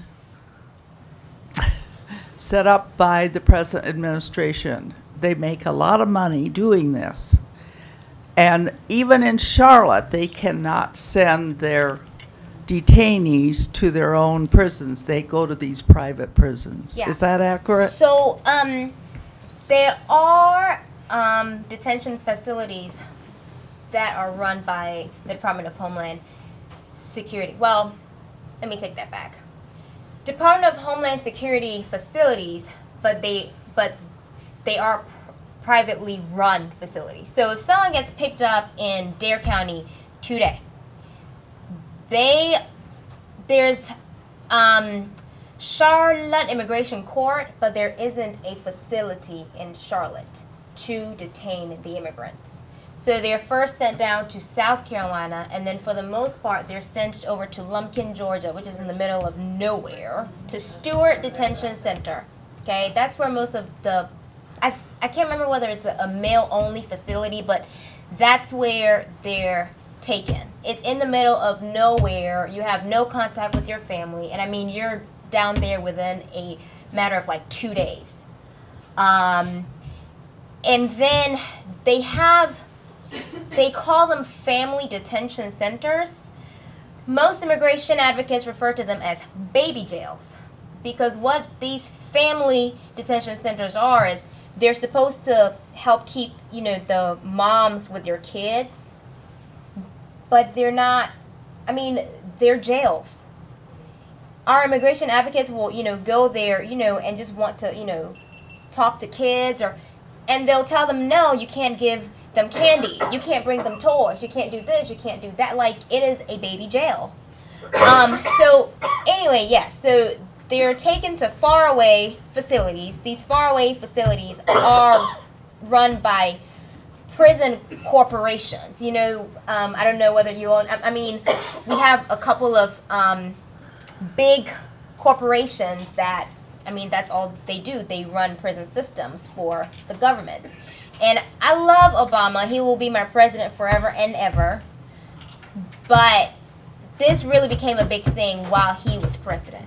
set up by the present administration. They make a lot of money doing this. And even in Charlotte, they cannot send their detainees to their own prisons. They go to these private prisons. Yeah. Is that accurate? So, um, there are um, detention facilities that are run by the Department of Homeland Security. Well, let me take that back. Department of Homeland Security facilities, but they but they are pr- privately run facilities. So if someone gets picked up in Dare County today, they there's um, Charlotte Immigration Court, but there isn't a facility in Charlotte to detain the immigrants. So they're first sent down to South Carolina, and then for the most part, they're sent over to Lumpkin, Georgia, which is in the middle of nowhere, to Stewart Detention Center. Okay, that's where most of the I, I can't remember whether it's a, a male only facility, but that's where they're taken. It's in the middle of nowhere. You have no contact with your family, and I mean you're down there within a matter of like two days. Um, and then they have they call them family detention centers. Most immigration advocates refer to them as baby jails because what these family detention centers are is they're supposed to help keep, you know, the moms with their kids. But they're not I mean, they're jails. Our immigration advocates will, you know, go there, you know, and just want to, you know, talk to kids or and they'll tell them no you can't give them candy. You can't bring them toys. You can't do this. You can't do that. Like it is a baby jail. Um, so anyway yes. So they're taken to faraway facilities these faraway facilities are run by prison corporations you know um, i don't know whether you own i, I mean we have a couple of um, big corporations that I mean that's all they do. They run prison systems for the government. And I love Obama. He will be my president forever and ever. But this really became a big thing while he was president.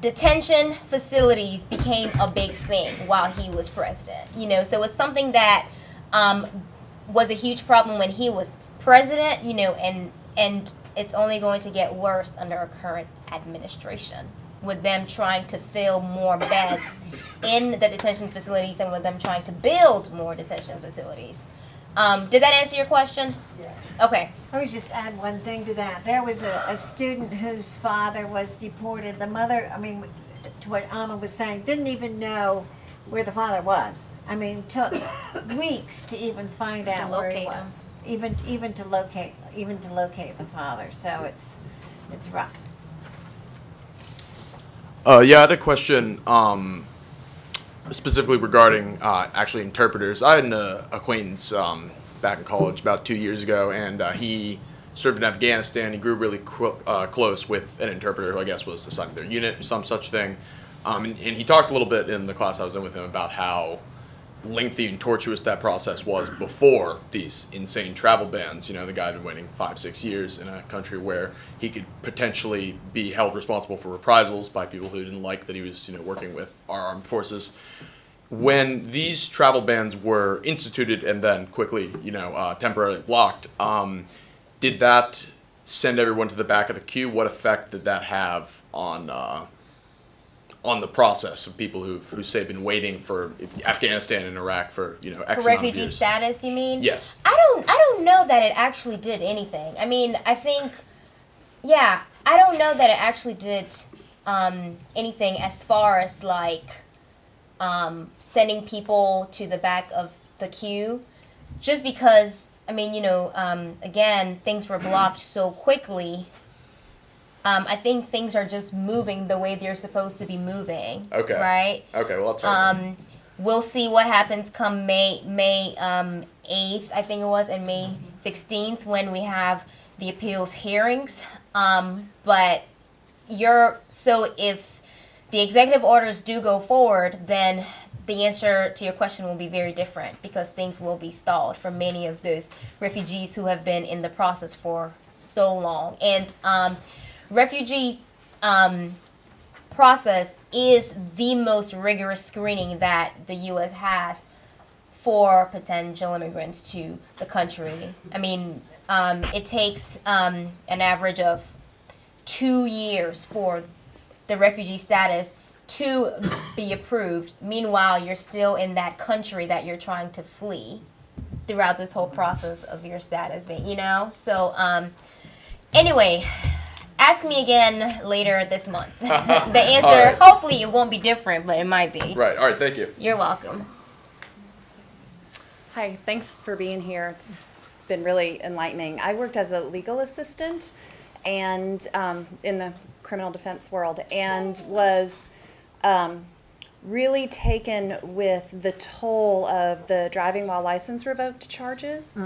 Detention facilities became a big thing while he was president. You know, so it's something that um, was a huge problem when he was president. You know, and and it's only going to get worse under our current administration with them trying to fill more beds in the detention facilities and with them trying to build more detention facilities. Um, did that answer your question? Yeah. Okay. Let me just add one thing to that. There was a, a student whose father was deported. The mother, I mean, to what Ama was saying, didn't even know where the father was. I mean, took weeks to even find out where he locate him. was. Even even to locate even to locate the father. So it's it's rough. Uh, yeah, I had a question um, specifically regarding uh, actually interpreters. I had an uh, acquaintance um, back in college about two years ago, and uh, he served in Afghanistan. He grew really uh, close with an interpreter who I guess was assigned to their unit, some such thing. Um, and, and he talked a little bit in the class I was in with him about how lengthy and tortuous that process was before these insane travel bans. You know, the guy had been waiting five, six years in a country where he could potentially be held responsible for reprisals by people who didn't like that he was, you know, working with our armed forces. When these travel bans were instituted and then quickly, you know, uh, temporarily blocked, um, did that send everyone to the back of the queue? What effect did that have on uh, on the process of people who've who say been waiting for Afghanistan and Iraq for you know X For refugee status, you mean? Yes. I don't I don't know that it actually did anything. I mean, I think yeah, I don't know that it actually did um, anything as far as like um, sending people to the back of the queue just because I mean, you know, um, again, things were blocked so quickly. Um, I think things are just moving the way they're supposed to be moving. Okay. Right? Okay, well that's hard. Um, we'll see what happens come May May um, 8th, I think it was, and May 16th when we have the appeals hearings. Um, but you're so if the executive orders do go forward, then the answer to your question will be very different because things will be stalled for many of those refugees who have been in the process for so long. And um, refugee um, process is the most rigorous screening that the U.S. has for potential immigrants to the country. I mean, um, it takes um, an average of two years for the refugee status to be approved. Meanwhile, you're still in that country that you're trying to flee throughout this whole process of your status, being, you know? So, um, anyway, ask me again later this month. the answer, All right. hopefully, it won't be different, but it might be. Right. All right. Thank you. You're welcome. Hi, thanks for being here. It's been really enlightening. I worked as a legal assistant and um, in the criminal defense world and was um, really taken with the toll of the driving while license revoked charges.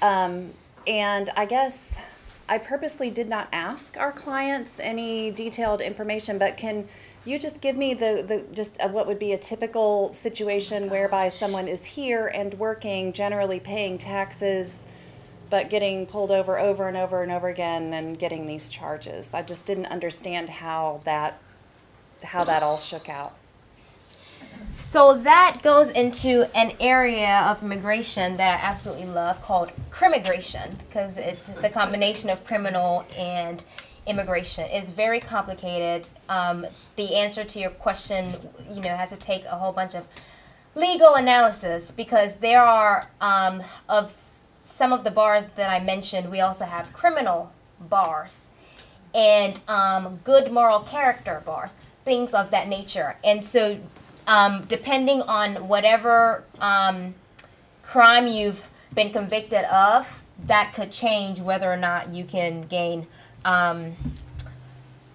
Um, and I guess I purposely did not ask our clients any detailed information, but can you just give me the, the just uh what would be a typical situation whereby someone is here and working, generally paying taxes, but getting pulled over over and over and over again and getting these charges? I just didn't understand how that how that all shook out. So that goes into an area of immigration that I absolutely love called crimmigration because it's the combination of criminal and immigration. It's very complicated. Um, the answer to your question, you know, has to take a whole bunch of legal analysis because there are um, of some of the bars that I mentioned. We also have criminal bars and um, good moral character bars, things of that nature. And so, um, depending on whatever um, crime you've been convicted of, that could change whether or not you can gain um,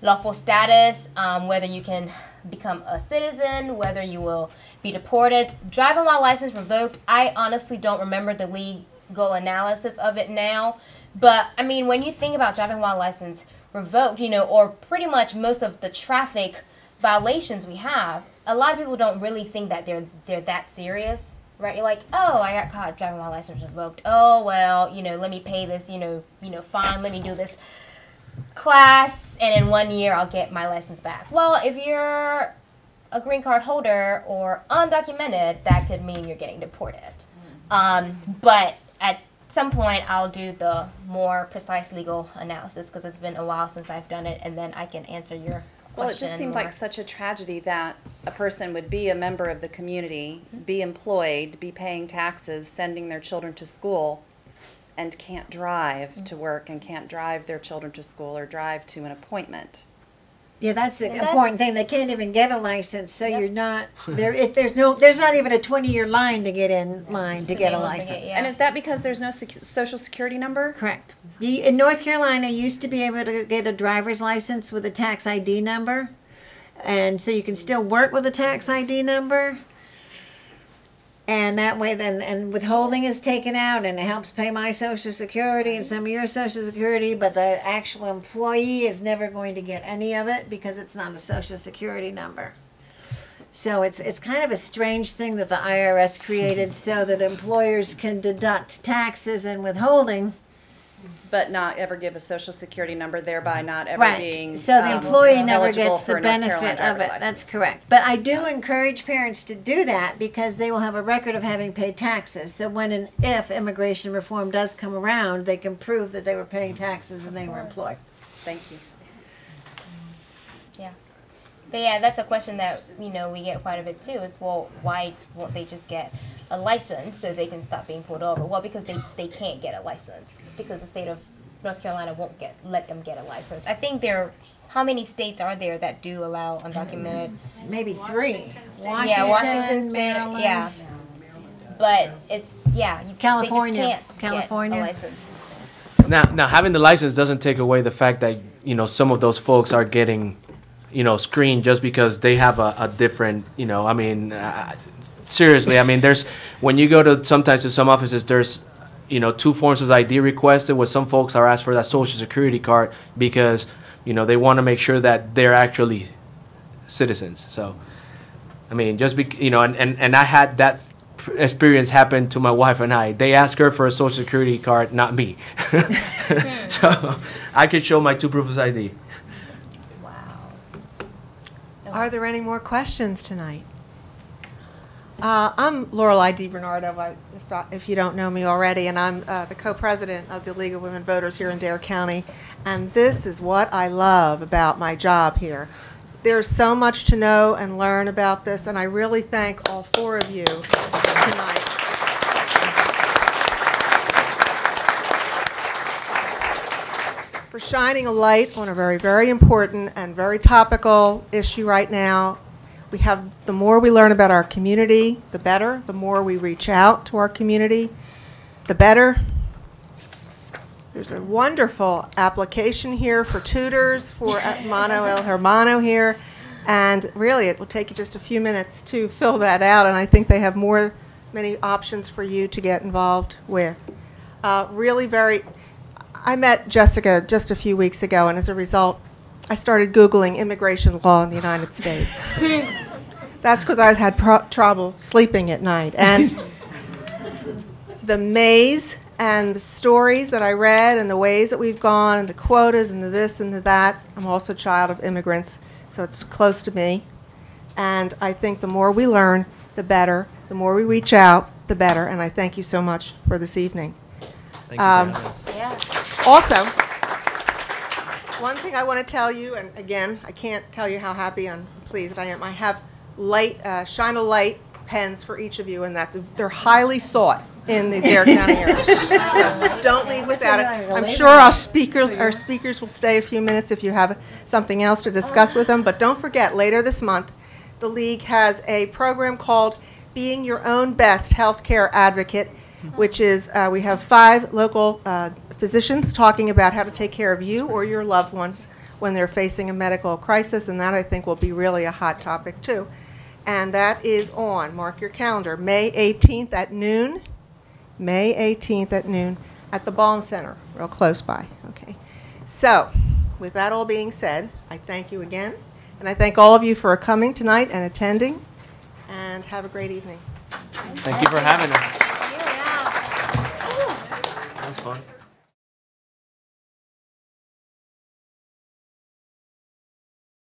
lawful status, um, whether you can become a citizen, whether you will be deported. Driving while license revoked, I honestly don't remember the legal analysis of it now. But I mean, when you think about driving while license revoked, you know, or pretty much most of the traffic violations we have, a lot of people don't really think that they're they're that serious, right? You're like, oh, I got caught driving while license revoked. Oh well, you know, let me pay this, you know, you know, fine. Let me do this class, and in one year I'll get my license back. Well, if you're a green card holder or undocumented, that could mean you're getting deported. Um, but at some point, I'll do the more precise legal analysis because it's been a while since I've done it, and then I can answer your Well, it just seemed more. like such a tragedy that a person would be a member of the community, mm-hmm. be employed, be paying taxes, sending their children to school, and can't drive to mm-hmm. work and can't drive their children to school or drive to an appointment. Yeah, that's the And that's- important thing. They can't even get a license, so you're not there. If there's no, there's not even a 20-year line to get in line to get a license. And is that because there's no sec- social security number? Correct. You, in North Carolina, you used to be able to get a driver's license with a tax ID number, and so you can still work with a tax ID number. And that way, then, and withholding is taken out, and it helps pay my Social Security and some of your Social Security. But the actual employee is never going to get any of it because it's not a Social Security number. So it's it's kind of a strange thing that the IRS created so that employers can deduct taxes and withholding. But not ever give a social security number, thereby not ever Right. being. So the um, employee never gets the a North Carolina benefit of driver's it. That's correct. But I do encourage parents to do that because they will have a record of having paid taxes. So when and if immigration reform does come around, they can prove that they were paying taxes and they were employed. Thank you. Yeah. But yeah, that's a question that, you know, we get quite a bit too, is well, why won't they just get a license so they can stop being pulled over? Well, because they, they can't get a license, because the state of North Carolina won't get, let them get a license. I think there, how many states are there that do allow undocumented? Maybe three. Washington, Yeah, Washington State, Maryland. yeah. But it's, yeah, you, California. they just can't California. get a license. Now, now having the license doesn't take away the fact that you know some of those folks are getting, you know, screen just because they have a, a different, you know. I mean, uh, seriously, I mean, there's when you go to sometimes to some offices, there's, you know, two forms of ID requested. Where some folks are asked for that social security card because you know they want to make sure that they're actually citizens. So, I mean, just be, you know, and, and, and I had that experience happen to my wife and I. They asked her for a social security card, not me. so I could show my two proofs of ID. Are there any more questions tonight? Uh, I'm Lorelei I- if I- if you don't know me already, and I'm uh, the co-president of the League of Women Voters here in Dare County. And this is what I love about my job here. There's so much to know and learn about this, and I really thank all four of you tonight. For shining a light on a very, very important and very topical issue right now. We have, the more we learn about our community, the better. The more we reach out to our community, the better. There's a wonderful application here for tutors for at Mano Al Hermano here. And really, it will take you just a few minutes to fill that out, and I think they have more, many options for you to get involved with. Uh, really very, I met Jessica just a few weeks ago, and as a result, I started Googling immigration law in the United States. That's because I had pro- trouble sleeping at night. And the maze and the stories that I read and the ways that we've gone and the quotas and the this and the that, I'm also a child of immigrants, so it's close to me. And I think the more we learn, the better. The more we reach out, the better. And I thank you so much for this evening. Thank you for Um, having. Yeah. Also, one thing I want to tell you, and again, I can't tell you how happy and pleased I am. I have light, uh, shine a light pens for each of you, and that's they're highly sought in the Dare County area. So don't leave without it. I'm sure our speakers, our speakers will stay a few minutes if you have something else to discuss with them. But don't forget, later this month, the league has a program called Being Your Own Best Healthcare Advocate, which is uh, we have five local uh, physicians talking about how to take care of you or your loved ones when they're facing a medical crisis, and that I think will be really a hot topic too. And that is on, mark your calendar, May 18th at noon. May 18th at noon at the Ballin Center, real close by. Okay. So, with that all being said, I thank you again, and I thank all of you for coming tonight and attending, and have a great evening. Thank you for having us. Was fun.